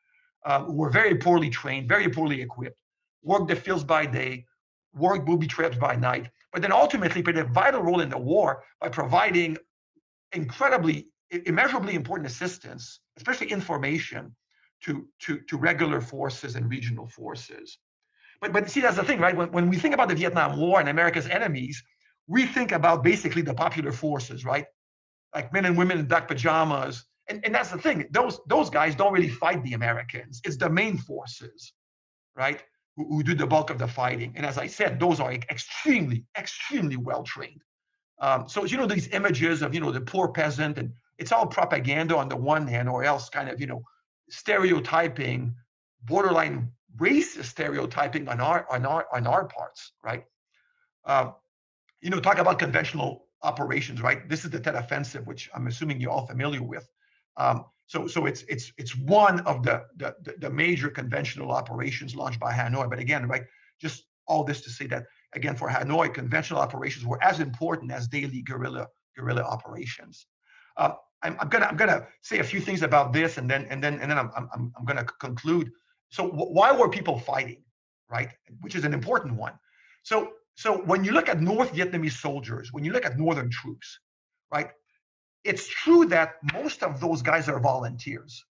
um, who were very poorly trained, very poorly equipped, worked the fields by day, worked booby traps by night, but then ultimately played a vital role in the war by providing incredibly, immeasurably important assistance, especially information, to, to, to regular forces and regional forces. But, but see, that's the thing, right? When, when we think about the Vietnam War and America's enemies, we think about basically the popular forces, right? Like men and women in dark pajamas. And, and that's the thing, those, those guys don't really fight the Americans. It's the main forces, right? Who, who do the bulk of the fighting. And as I said, those are extremely, extremely well trained. Um, so, you know, these images of, you know, the poor peasant, and it's all propaganda on the one hand, or else kind of, you know, stereotyping, borderline racist stereotyping on our on our on our parts, right? Um, you know, talk about conventional operations, right? This is the Tet Offensive, which I'm assuming you're all familiar with. Um, so, so it's it's it's one of the, the the major conventional operations launched by Hanoi. But again, right, just all this to say that again for Hanoi, conventional operations were as important as daily guerrilla guerrilla operations. Uh, I'm, I'm, gonna I'm gonna say a few things about this, and then and then and then I'm I'm, I'm gonna conclude. So, why were people fighting, right? Which is an important one. So so when you look at North Vietnamese soldiers, when you look at northern troops, right, it's true that most of those guys are volunteers,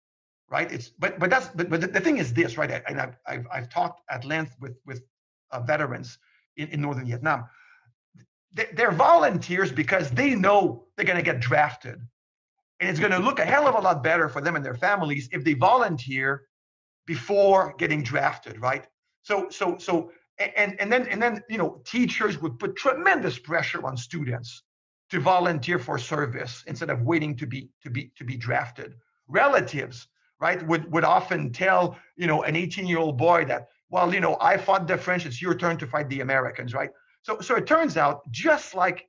right? It's but but that's but, but the, thing is this, right? And I've, I've I've talked at length with with uh, veterans in, in northern Vietnam. They're volunteers because they know they're going to get drafted, and it's going to look a hell of a lot better for them and their families if they volunteer before getting drafted, right? So so so and and then and then you know teachers would put tremendous pressure on students to volunteer for service instead of waiting to be to be to be drafted. Relatives right would would often tell you know an 18 year old boy that well you know i fought the french it's your turn to fight the americans right? So so it turns out just like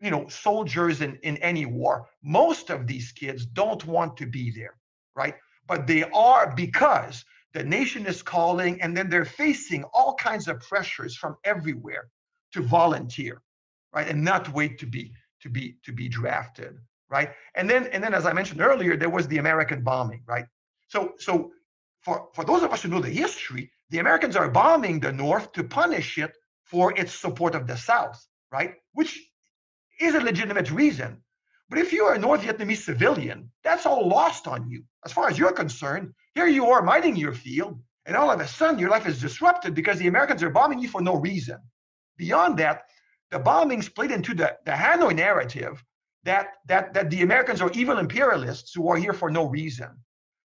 you know soldiers in in any war most of these kids don't want to be there right? But they are because the nation is calling and then they're facing all kinds of pressures from everywhere to volunteer right and not wait to be to be to be drafted right and then and then as i mentioned earlier there was the american bombing right so so for for those of us who know the history the americans are bombing the north to punish it for its support of the south right which is a legitimate reason but if you're a North Vietnamese civilian, that's all lost on you. As far as you're concerned, here you are minding your field, and all of a sudden your life is disrupted because the Americans are bombing you for no reason. Beyond that, the bombings played into the, the Hanoi narrative that, that, that the Americans are evil imperialists who are here for no reason.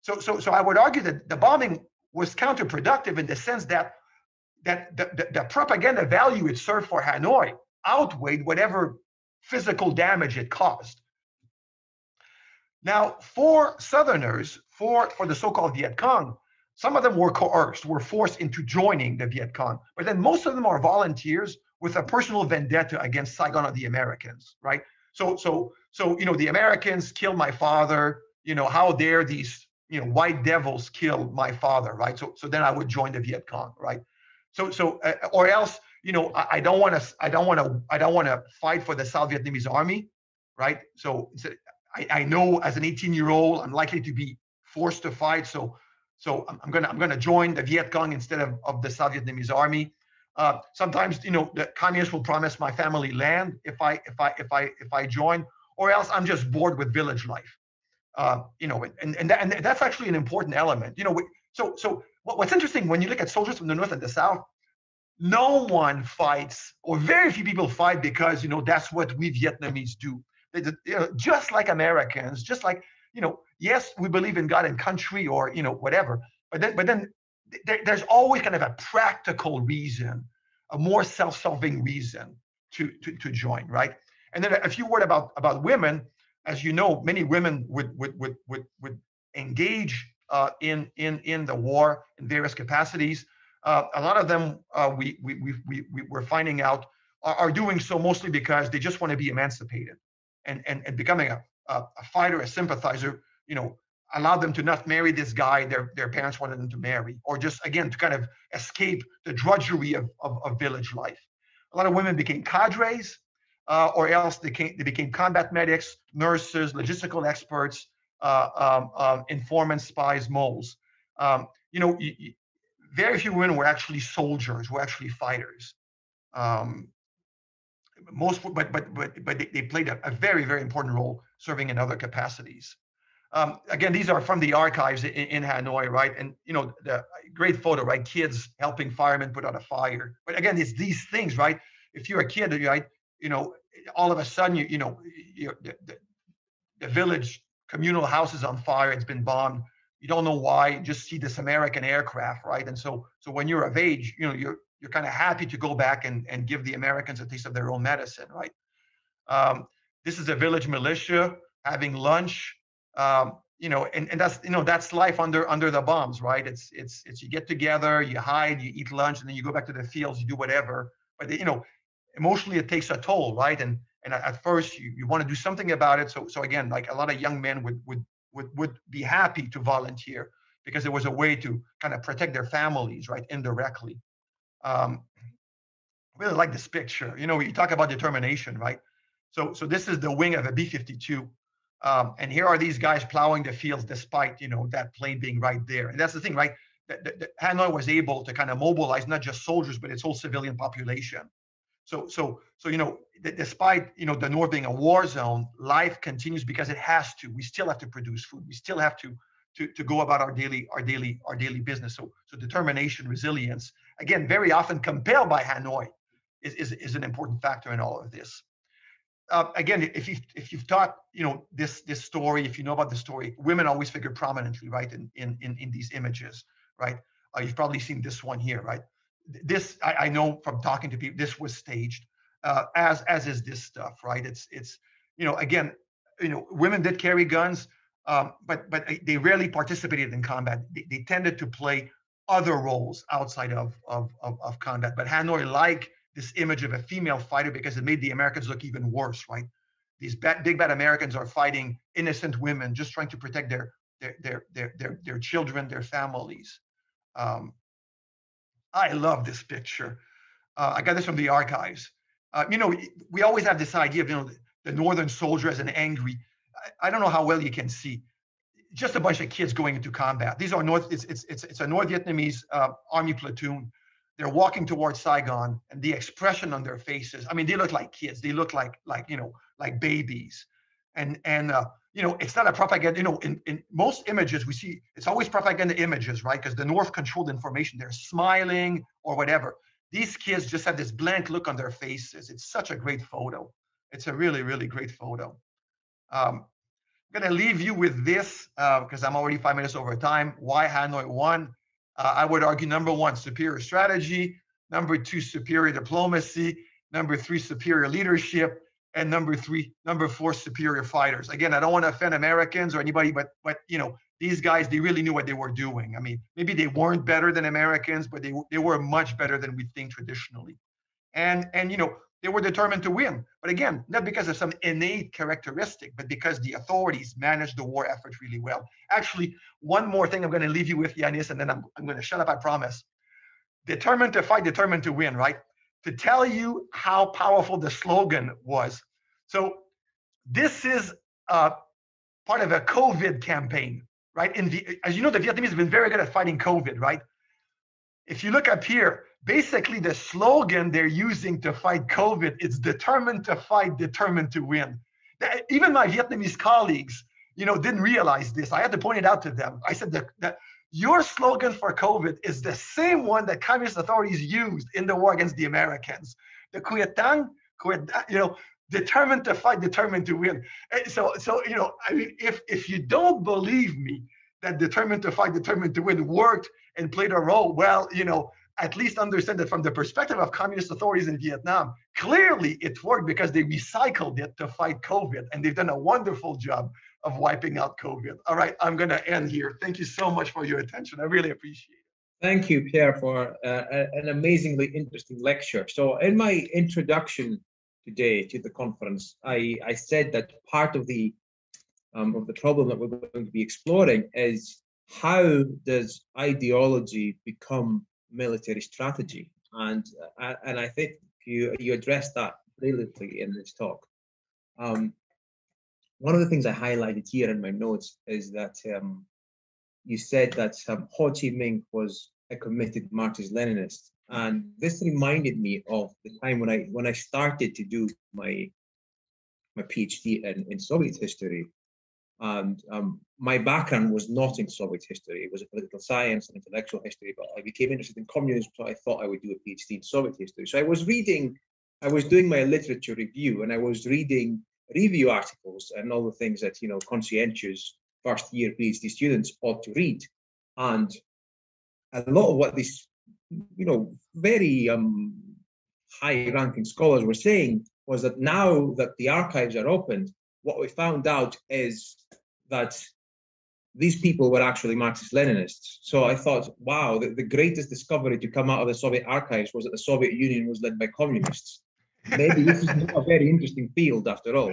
So, so, so I would argue that the bombing was counterproductive in the sense that, that the, the, the propaganda value it served for Hanoi outweighed whatever physical damage it caused. Now, for Southerners, for, for the so-called Viet Cong, some of them were coerced, were forced into joining the Viet Cong, but then most of them are volunteers with a personal vendetta against Saigon or the Americans, right? So, so, so, you know, the Americans killed my father. You know, how dare these, you know, white devils kill my father, right? So, so then I would join the Viet Cong, right? So, so, uh, or else, you know, I, don't want to, I don't want to, I don't want to fight for the South Vietnamese army, right? So, I, I know as an 18 year old, I'm likely to be forced to fight. So, so I'm, I'm gonna I'm gonna join the Viet Cong instead of, of the South Vietnamese army. Uh, sometimes you know the communists will promise my family land if I if I if I if I join, or else I'm just bored with village life. Uh, you know, and and, that, and that's actually an important element. You know, so so what's interesting when you look at soldiers from the north and the south, no one fights, or very few people fight because you know that's what we Vietnamese do. They, you know, just like Americans, just like you know, yes, we believe in God and country, or you know, whatever. But then, but then, there, there's always kind of a practical reason, a more self-solving reason to to to join, right? And then a few word about about women. As you know, many women would would would would, would engage uh, in in in the war in various capacities. Uh, a lot of them uh, we, we, we, we, we're finding out are, are, doing so mostly because they just want to be emancipated and, and, and becoming a, a, a, fighter, a sympathizer, you know, allowed them to not marry this guy their, their parents wanted them to marry, or just, again, to kind of escape the drudgery of, of, of village life. A lot of women became cadres, uh, or else they, came, they became combat medics, nurses, logistical experts, uh, um, um, informants, spies, moles. Um, you know, you, very few women were actually soldiers, were actually fighters. Um, most, but but but but they, they played a, a, very very important role serving in other capacities. Um, again, these are from the archives in, in, Hanoi, right? And you know, the great photo, right? Kids helping firemen put out a fire. But again, it's these things, right? If you're a kid, right? You know, all of a sudden, you you know, the, the, the village communal house is on fire. It's been bombed you don't know why you just see this american aircraft right and so so when you're of age you know you're you're kind of happy to go back and and give the americans a taste of their own medicine right um, this is a village militia having lunch um, you know and, and that's you know that's life under under the bombs right it's it's it's you get together you hide you eat lunch and then you go back to the fields you do whatever but you know emotionally it takes a toll right and and at first you, you want to do something about it so so again like a lot of young men would would would, would be happy to volunteer because it was a way to kind of protect their families, right, indirectly. Um, really like this picture. You know, you talk about determination, right? So, so this is the wing of a B-52. Um, and here are these guys plowing the fields despite, you know, that plane being right there. And that's the thing, right? Hanoi was able to kind of mobilize not just soldiers, but its whole civilian population. So, so, so, you know, despite you know the north being a war zone life continues because it has to we still have to produce food we still have to to, to go about our daily our daily our daily business so so determination resilience again very often compelled by hanoi is, is, is an important factor in all of this uh, again if you if you've taught you know this this story if you know about the story women always figure prominently right in in in, in these images right uh, you've probably seen this one here right this I, I know from talking to people this was staged uh, as as is this stuff, right? It's it's you know again, you know, women did carry guns, um, but but they rarely participated in combat. They, they, tended to play other roles outside of, of of, of combat. But Hanoi liked this image of a female fighter because it made the Americans look even worse, right? These bad, big bad Americans are fighting innocent women, just trying to protect their their their their their, their children, their families. Um, I love this picture. Uh, I got this from the archives. Uh, you know, we always have this idea of you know the northern soldier as an angry. I, I, don't know how well you can see. Just a bunch of kids going into combat. These are North. It's it's it's, it's a North Vietnamese uh, army platoon. They're walking towards Saigon, and the expression on their faces. I mean, they look like kids. They look like like you know like babies, and and uh, you know it's not a propaganda. You know, in in most images we see it's always propaganda images, right? Because the North controlled information. They're smiling or whatever these kids just have this blank look on their faces. It's such a great photo. It's a really, really great photo. Um, I'm going to leave you with this because uh, I'm already five minutes over time. Why Hanoi won? Uh, I would argue number one, superior strategy. Number two, superior diplomacy. Number three, superior leadership. And number three, number four, superior fighters. Again, I don't want to offend Americans or anybody, but but you know, these guys they really knew what they were doing i mean maybe they weren't better than americans but they, they were much better than we think traditionally and and you know they were determined to win. But again not because of some innate characteristic but because the authorities managed the war effort really well. Actually one more thing i'm going to leave you with Yiannis and then i'm, I'm going to shut up i promise. Determined to fight determined to win right? To tell you how powerful the slogan was. So this is uh, part of a covid campaign right? In the, as you know, the Vietnamese have been very good at fighting COVID, right? If you look up here, basically the slogan they're using to fight COVID is determined to fight, determined to win. even my Vietnamese colleagues, you know, didn't realize this. I had to point it out to them. I said that, that your slogan for COVID is the same one that communist authorities used in the war against the Americans. The Kuyatang, you know, determined to fight, determined to win. So, so you know, I mean, if if you don't believe me that determined to fight, determined to win worked and played a role, well, you know, at least understand that from the perspective of communist authorities in Vietnam, clearly it worked because they recycled it to fight COVID, and they've done a wonderful job of wiping out COVID. All right, I'm going to end here. Thank you so much for your attention. I really appreciate it. Thank you, Pierre, for uh, an amazingly interesting lecture. So, in my introduction today to the conference, I, I said that part of the um, of the problem that we're going to be exploring is how does ideology become military strategy? And uh, and I think you you addressed that brilliantly in this talk. Um, one of the things I highlighted here in my notes is that um, you said that um, Ho Chi Minh was a committed Marxist-Leninist, and this reminded me of the time when I when I started to do my my PhD in, in Soviet history. And um, my background was not in Soviet history; it was a political science and intellectual history. But I became interested in communism, so I thought I would do a PhD in Soviet history. So I was reading, I was doing my literature review, and I was reading review articles and all the things that you know conscientious first year PhD students ought to read. And a lot of what these you know, very um, high-ranking scholars were saying was that now that the archives are opened, what we found out is that these people were actually Marxist-Leninists. So I thought, wow, the, the, greatest discovery to come out of the Soviet archives was that the Soviet Union was led by communists. Maybe this is not a very interesting field after all.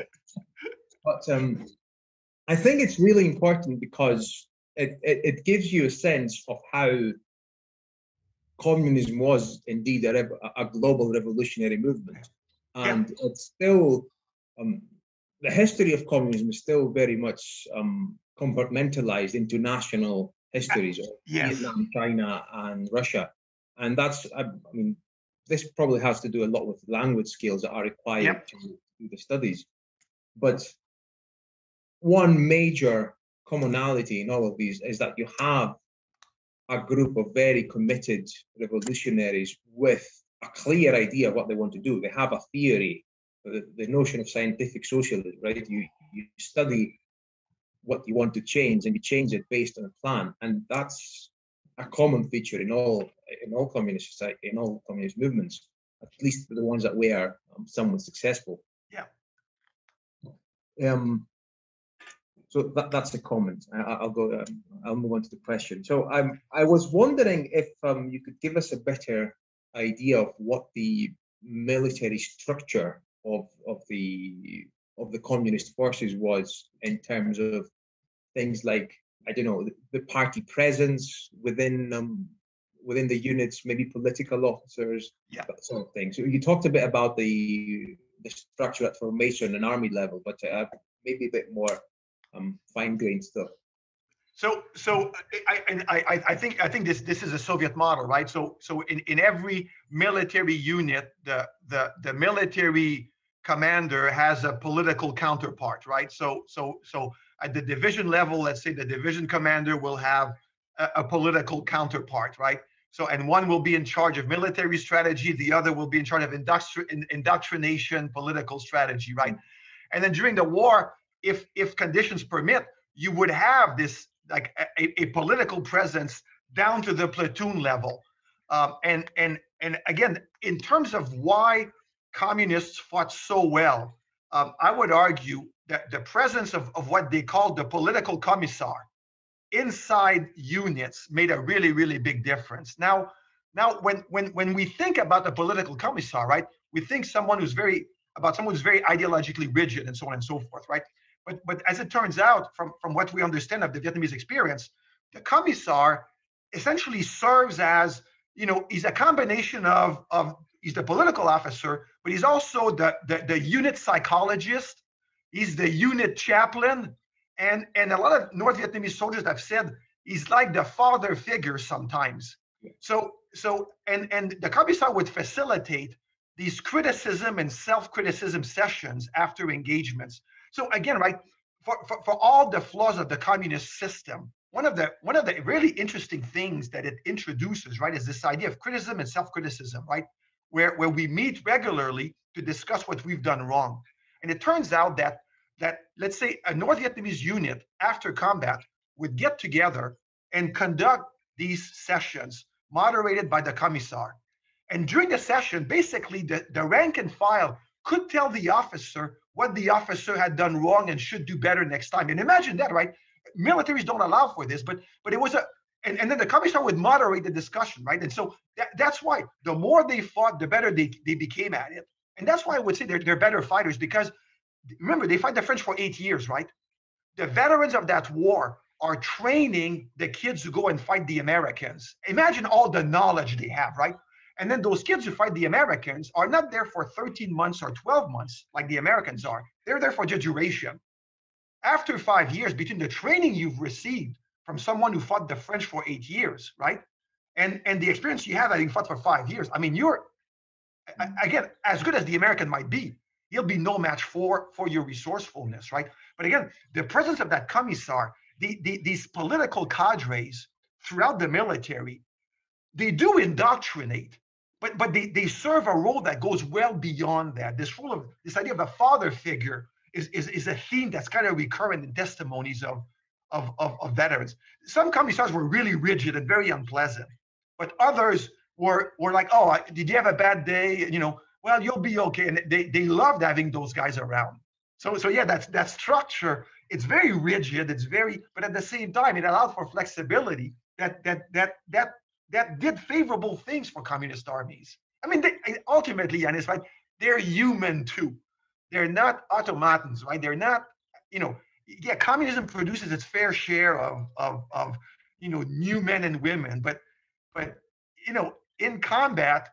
But um, I think it's really important because it, it, it gives you a sense of how communism was indeed a, a global revolutionary movement. And yeah. it's still, um, the history of communism is still very much um, compartmentalized into national histories of yes. Vietnam, China, and Russia. And that's, I, mean, this probably has to do a lot with language skills that are required yep. to do the studies. But one major commonality in all of these is that you have a group of very committed revolutionaries with a clear idea of what they want to do. They have a theory, the, the notion of scientific socialism, right? You, you study what you want to change and you change it based on a plan. And that's a common feature in all in all communist society, in all communist movements, at least the ones that were um, somewhat successful. Yeah. Um, so that, that's a comment. I, will go. Um, I'll move on to the question. So um, I was wondering if um, you could give us a better idea of what the military structure of of the of the communist forces was in terms of things like I don't know the, party presence within um, within the units, maybe political officers, yeah. that sort of thing. So you talked a bit about the the structure at formation and army level, but uh, maybe a bit more um, fine grained stuff. So, so I, I, I think I think this this is a Soviet model, right? So, so in, in every military unit, the the the military commander has a political counterpart, right? So, so so at the division level, let's say the division commander will have a, a political counterpart, right? So, and one will be in charge of military strategy, the other will be in charge of indoctr- indoctrination, political strategy, right? And then during the war, if if conditions permit, you would have this like a, a political presence down to the platoon level. Um, and and and again, in terms of why communists fought so well, um, I would argue that the presence of, of what they called the political commissar inside units made a really really big difference. Now now when when when we think about the political commissar, right, we think someone who's very about someone who's very ideologically rigid and so on and so forth, right? But, but as it turns out, from, from what we understand of the Vietnamese experience, the commissar essentially serves as, you know, he's a combination of, of he's the political officer, but he's also the, the, the unit psychologist, he's the unit chaplain, and, and a lot of North Vietnamese soldiers have said he's like the father figure sometimes. So, so and, and the commissar would facilitate these criticism and self-criticism sessions after engagements so again, right, for, for, for all the flaws of the communist system, one of the one of the really interesting things that it introduces, right, is this idea of criticism and self-criticism, right? Where where we meet regularly to discuss what we've done wrong. And it turns out that that let's say a North Vietnamese unit after combat would get together and conduct these sessions moderated by the commissar. And during the session, basically the, the rank and file could tell the officer what the officer had done wrong and should do better next time. And imagine that, right? Militaries don't allow for this, but but it was a and, and then the commissar would moderate the discussion, right? And so that, that's why the more they fought, the better they, they became at it. And that's why I would say they're, they're better fighters because remember, they fight the French for eight years, right? The veterans of that war are training the kids who go and fight the Americans. Imagine all the knowledge they have, right? And then those kids who fight the Americans are not there for 13 months or 12 months like the Americans are. They're there for the duration. After five years, between the training you've received from someone who fought the French for eight years, right? And and the experience you have having fought for five years, I mean, you're mm-hmm. again as good as the American might be, he'll be no match for for your resourcefulness, right? But again, the presence of that commissar, the, the, these political cadres throughout the military, they do indoctrinate, but but they, they serve a role that goes well beyond that. This role of this idea of a father figure is, is, is a theme that's kind of recurrent in testimonies of, of, of, of veterans. Some commissars were really rigid and very unpleasant, but others were were like, oh, did you have a bad day? You know, well, you'll be okay. And they, they loved having those guys around. So, so yeah, that's that structure. It's very rigid. It's very, but at the same time, it allowed for flexibility that that that that that did favorable things for communist armies. I mean, they, ultimately, and it's like they're human too. They're not automatons, right? They're not, you know, yeah, communism produces its fair share of of of you know new men and women, but but you know, in combat,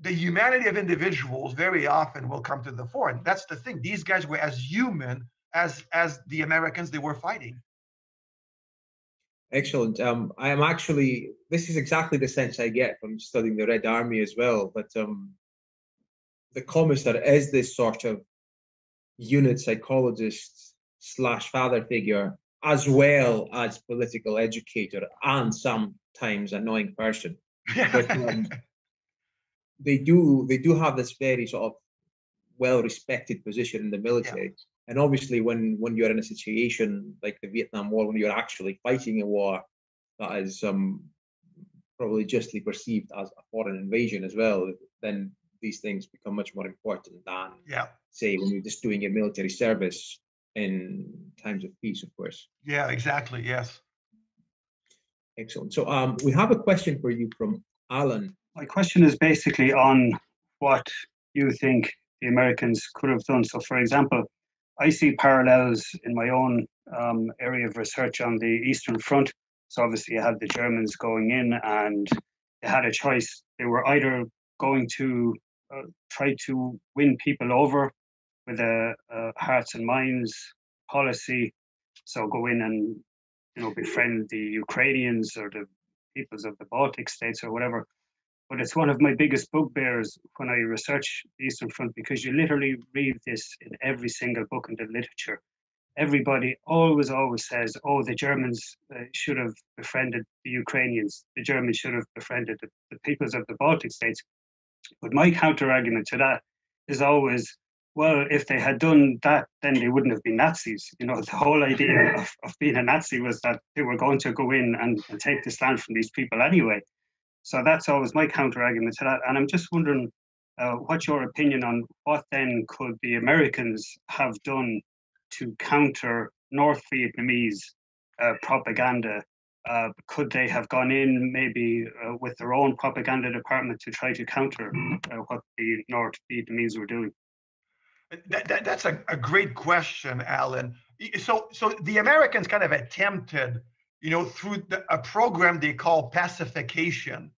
the humanity of individuals very often will come to the fore. And that's the thing. These guys were as human as as the Americans they were fighting. Excellent. Um, I am actually. This is exactly the sense I get from studying the Red Army as well. But um, the commissar is this sort of unit psychologist slash father figure, as well as political educator and sometimes annoying person. But um, [laughs] they do they do have this very sort of well respected position in the military. Yeah. And obviously, when when you're in a situation like the Vietnam War, when you're actually fighting a war that is um, probably justly perceived as a foreign invasion as well, then these things become much more important than yeah. say when you're just doing your military service in times of peace, of course. Yeah, exactly. Yes. Excellent. So um, we have a question for you from Alan my question is basically on what you think the Americans could have done. So, for example, I see parallels in my own um, area of research on the Eastern Front. So, obviously, you had the Germans going in and they had a choice. They were either going to uh, try to win people over with a, a hearts and minds policy. So, go in and you know befriend the Ukrainians or the peoples of the Baltic states or whatever but it's one of my biggest bugbears when I research the Eastern Front because you literally read this in every single book in the literature. Everybody always, always says, oh, the Germans uh, should have befriended the Ukrainians, the Germans should have befriended the, the peoples of the Baltic states. But my counter argument to that is always, well, if they had done that, then they wouldn't have been Nazis. You know, [laughs] the whole idea of, of being a Nazi was that they were going to go in and, and take the stand from these people anyway. So that's always my counter argument to that. And I'm just wondering uh, what's your opinion on what then could the Americans have done to counter North Vietnamese uh, propaganda? Uh, could they have gone in maybe uh, with their own propaganda department to try to counter uh, what the North Vietnamese were doing? That, that, that's a, a great question, Alan. So, so the Americans kind of attempted you know, through the, a program they call pacification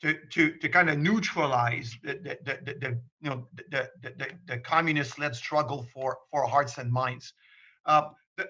to, to, to kind of neutralize the, the, the, the you know, the, the, the, communist-led struggle for, for hearts and minds. Uh, the,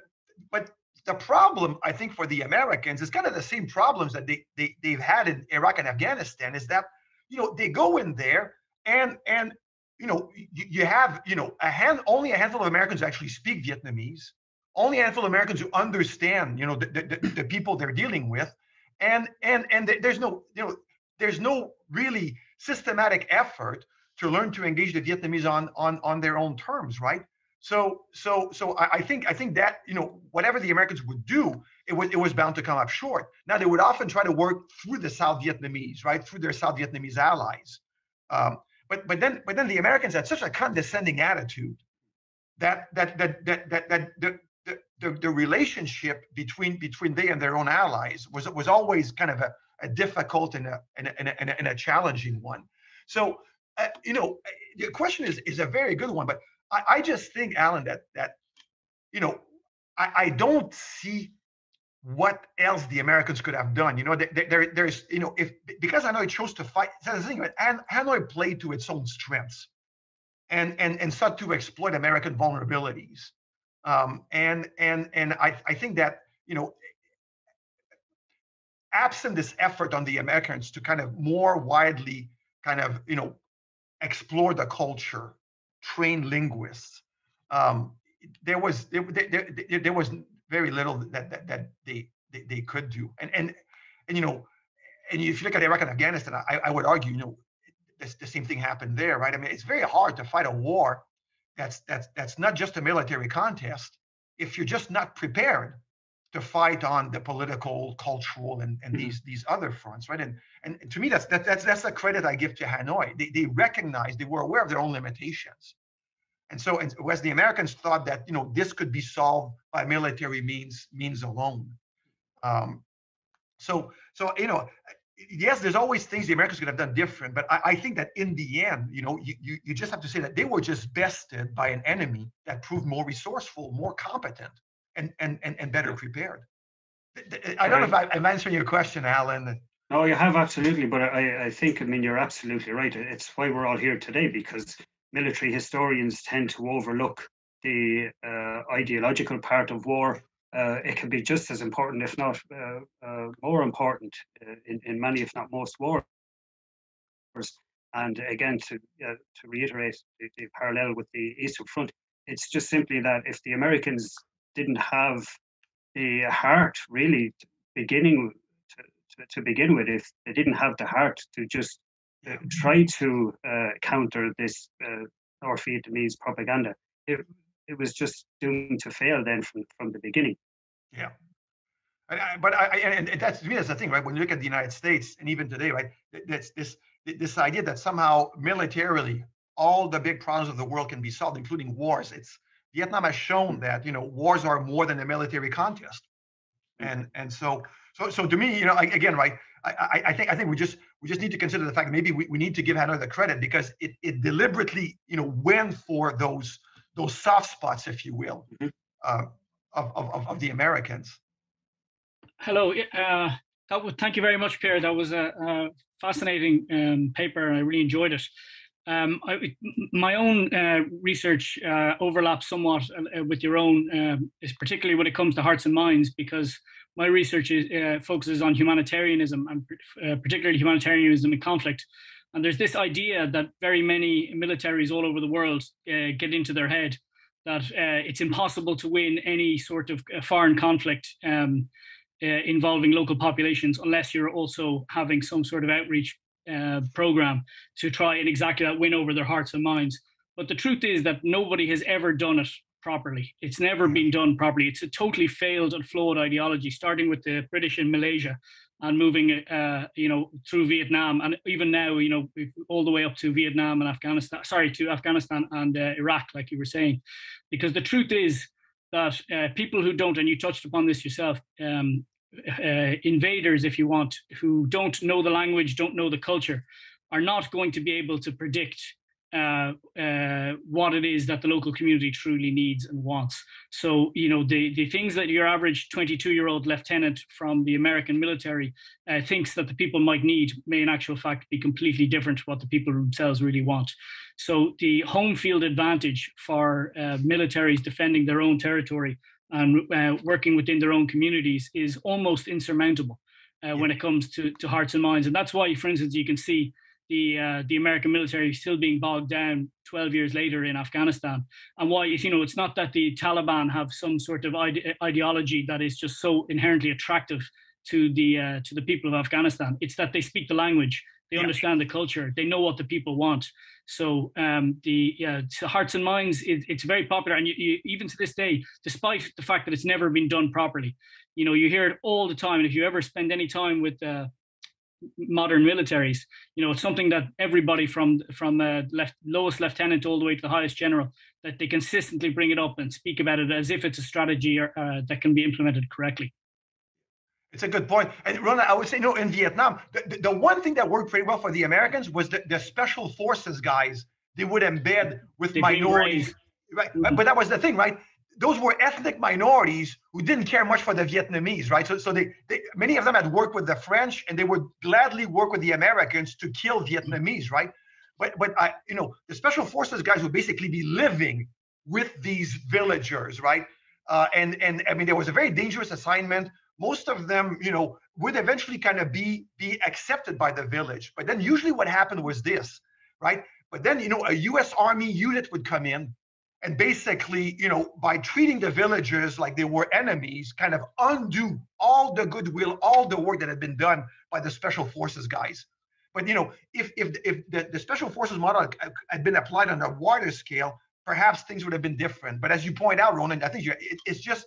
but the problem, I think, for the Americans is kind of the same problems that they, they, they've had in Iraq and Afghanistan is that, you know, they go in there and, and you know, you, you have, you know, a hand, only a handful of Americans actually speak Vietnamese, only a handful of Americans who understand, you know, the, the, the people they're dealing with. And, and, and there's no, you know, there's no really systematic effort to learn to engage the Vietnamese on, on, on their own terms, right? So, so, so I, I think, I think that, you know, whatever the Americans would do, it was, it was bound to come up short. Now they would often try to work through the South Vietnamese, right? Through their South Vietnamese allies. Um, but but then but then the Americans had such a condescending attitude that that that that that, that the, the, the, relationship between between they and their own allies was was always kind of a, a difficult and a, and, a, and, a, and a challenging one. So uh, you know the question is is a very good one, but I, I just think Alan that that you know I, I don't see what else the Americans could have done. You know, there, there, there's, you know, if because Hanoi chose to fight, that's the thing, and Hanoi played to its own strengths, and and and sought to exploit American vulnerabilities, um, and and and I I think that you know, absent this effort on the Americans to kind of more widely kind of you know explore the culture, train linguists, um, there was there, there, there, there was very little that that, that they, they, they could do. And and and you know, and if you look at Iraq and Afghanistan, I, I would argue, you know, this, the same thing happened there, right? I mean, it's very hard to fight a war that's that's that's not just a military contest if you're just not prepared to fight on the political, cultural, and, and mm-hmm. these these other fronts, right? And and to me, that's that, that's that's the credit I give to Hanoi. They they recognized, they were aware of their own limitations, and so, and whereas the Americans thought that you know this could be solved by military means means alone. Um, so, so you know, yes, there's always things the Americans could have done different, but I, I think that in the end, you know, you, you, you just have to say that they were just bested by an enemy that proved more resourceful, more competent, and and and, and better prepared. I don't know if I, am answering your question, Alan. No, you have absolutely, but I, I think I mean you're absolutely right. It's why we're all here today because military historians tend to overlook the uh, ideological part of war. Uh, it can be just as important, if not uh, uh more important, uh, in, in many, if not most wars. And again, to to reiterate the, the, parallel with the Eastern Front, it's just simply that if the Americans didn't have the heart, really, beginning to, to, begin with, if they didn't have the heart to just try to uh, counter this uh, North Vietnamese propaganda. It, it was just doomed to fail then from, from the beginning. Yeah. I, but I, and that's to me that's the thing, right? When you look at the United States and even today, right? That's this this idea that somehow militarily all the big problems of the world can be solved, including wars. It's Vietnam has shown that you know wars are more than a military contest, and and so so so to me, you know, again, right? I, I, think I think we just we just need to consider the fact that maybe we, we need to give Hanoi the credit because it, it deliberately you know went for those those soft spots, if you will, mm-hmm. uh, of, of of the Americans. Hello, uh, that was, thank you very much, Pierre. That was a, a fascinating um, paper, I really enjoyed it. Um, I, my own uh, research uh, overlaps somewhat uh, with your own, um, particularly when it comes to hearts and minds, because my research is, uh, focuses on humanitarianism and uh, particularly humanitarianism in conflict. And there's this idea that very many militaries all over the world uh, get into their head that uh, it's impossible to win any sort of uh, foreign conflict um, uh, involving local populations unless you're also having some sort of outreach program to try and exactly that win over their hearts and minds. But the truth is that nobody has ever done it properly. It's never been done properly. It's a totally failed and flawed ideology, starting with the British in Malaysia and moving, uh, you know, through Vietnam and even now, you know, all the way up to Vietnam and Afghanistan. Sorry, to Afghanistan and uh, Iraq, like you were saying, because the truth is that uh, people who don't, and you touched upon this yourself, um, uh, invaders, if you want, who don't know the language, don't know the culture, are not going to be able to predict uh, uh, what it is that the local community truly needs and wants. So, you know, the, the things that your average 22 year old lieutenant from the American military uh, thinks that the people might need may, in actual fact, be completely different to what the people themselves really want. So, the home field advantage for uh, militaries defending their own territory and uh, working within their own communities is almost insurmountable uh, when it comes to, to hearts and minds. And that's why, for instance, you can see the uh, the American military still being bogged down 12 years later in Afghanistan, and why you know it's not that the Taliban have some sort of ide- ideology that is just so inherently attractive to the uh, to the people of Afghanistan. It's that they speak the language, they yeah. understand the culture, they know what the people want. So um, the yeah, Hearts and Minds, it, it's very popular, and you, you, even to this day, despite the fact that it's never been done properly, you know you hear it all the time. And if you ever spend any time with uh, modern militaries. You know, it's something that everybody from from uh, left lowest lieutenant all the way to the highest general that they consistently bring it up and speak about it as if it's a strategy or, uh, that can be implemented correctly. It's a good point. And Ronan, I would say, know, in Vietnam, the, the one thing that worked very well for the Americans was the, the special forces guys they would embed with they minorities. Right. Mm-hmm. But that was the thing, right? Those were ethnic minorities who didn't care much for the Vietnamese, right? So, so they, they, many of them had worked with the French, and they would gladly work with the Americans to kill Vietnamese, right? But, but I, you know, the special forces guys would basically be living with these villagers, right? Uh, and and I mean, there was a very dangerous assignment. Most of them, you know, would eventually kind of be be accepted by the village. But then usually what happened was this, right? But then you know, a U.S. Army unit would come in and basically, you know, by treating the villagers like they were enemies, kind of undo all the goodwill, all the work that had been done by the special forces guys. But you know, if if if the, the special forces model uh, had been applied on a wider scale, perhaps things would have been different. But as you point out, Ronan, I think it, it's just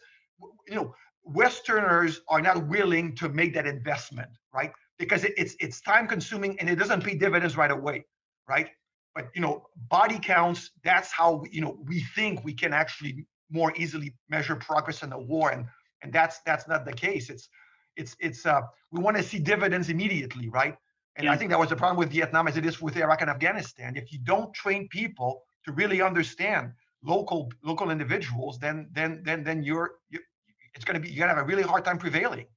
you know, Westerners are not willing to make that investment, right? Because it, it's it's time consuming and it doesn't pay dividends right away, right? But you know body counts that's how you know we think we can actually more easily measure progress in the war and and that's that's not the case. It's it's it's uh we want to see dividends immediately right? And yeah. i think that was the problem with vietnam as it is with iraq and afghanistan. If you don't train people to really understand local local individuals then then then then you're, you're it's going to be you're going to have a really hard time prevailing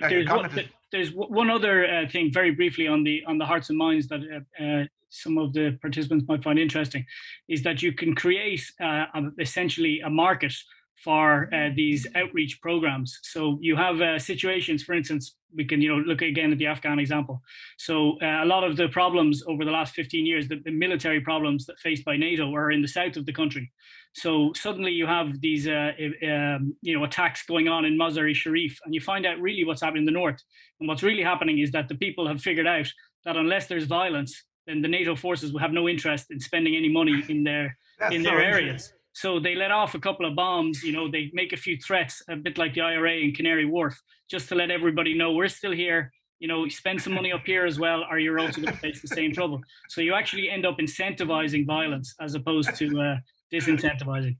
there's, one, there's one other uh, thing, very briefly, on the on the hearts and minds that uh, uh, some of the participants might find interesting, is that you can create uh, essentially a market for uh, these outreach programs. So you have uh, situations, for instance, we can you know look again at the Afghan example. So uh, a lot of the problems over the last 15 years, the, the, military problems that faced by NATO are in the south of the country. So suddenly you have these uh, um, you know attacks going on in Mazar-e Sharif, and you find out really what's happening in the north. And what's really happening is that the people have figured out that unless there's violence, then the NATO forces will have no interest in spending any money in their That's in their areas. So they let off a couple of bombs, you know, they make a few threats, a bit like the IRA in Canary Wharf, just to let everybody know we're still here. You know, spend some money up here as well, or you're also going to face the same trouble. So you actually end up incentivizing violence as opposed to uh, disincentivizing.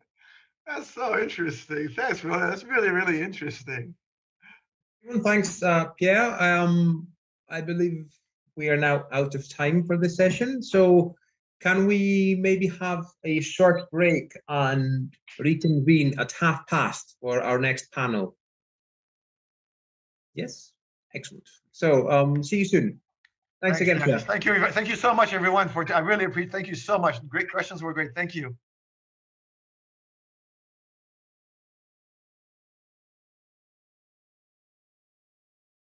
That's so interesting. Thanks, Ron. That's really, really interesting. Thanks, uh, Pierre. Um, I believe we are now out of time for the session. So can we maybe have a short break and reconvene at half past for our next panel? Yes, excellent. So um, see you soon. Thanks, Thanks again. Thank you. Thank you so much, everyone. For I really appreciate. Thank you so much. Great questions were great. Thank you.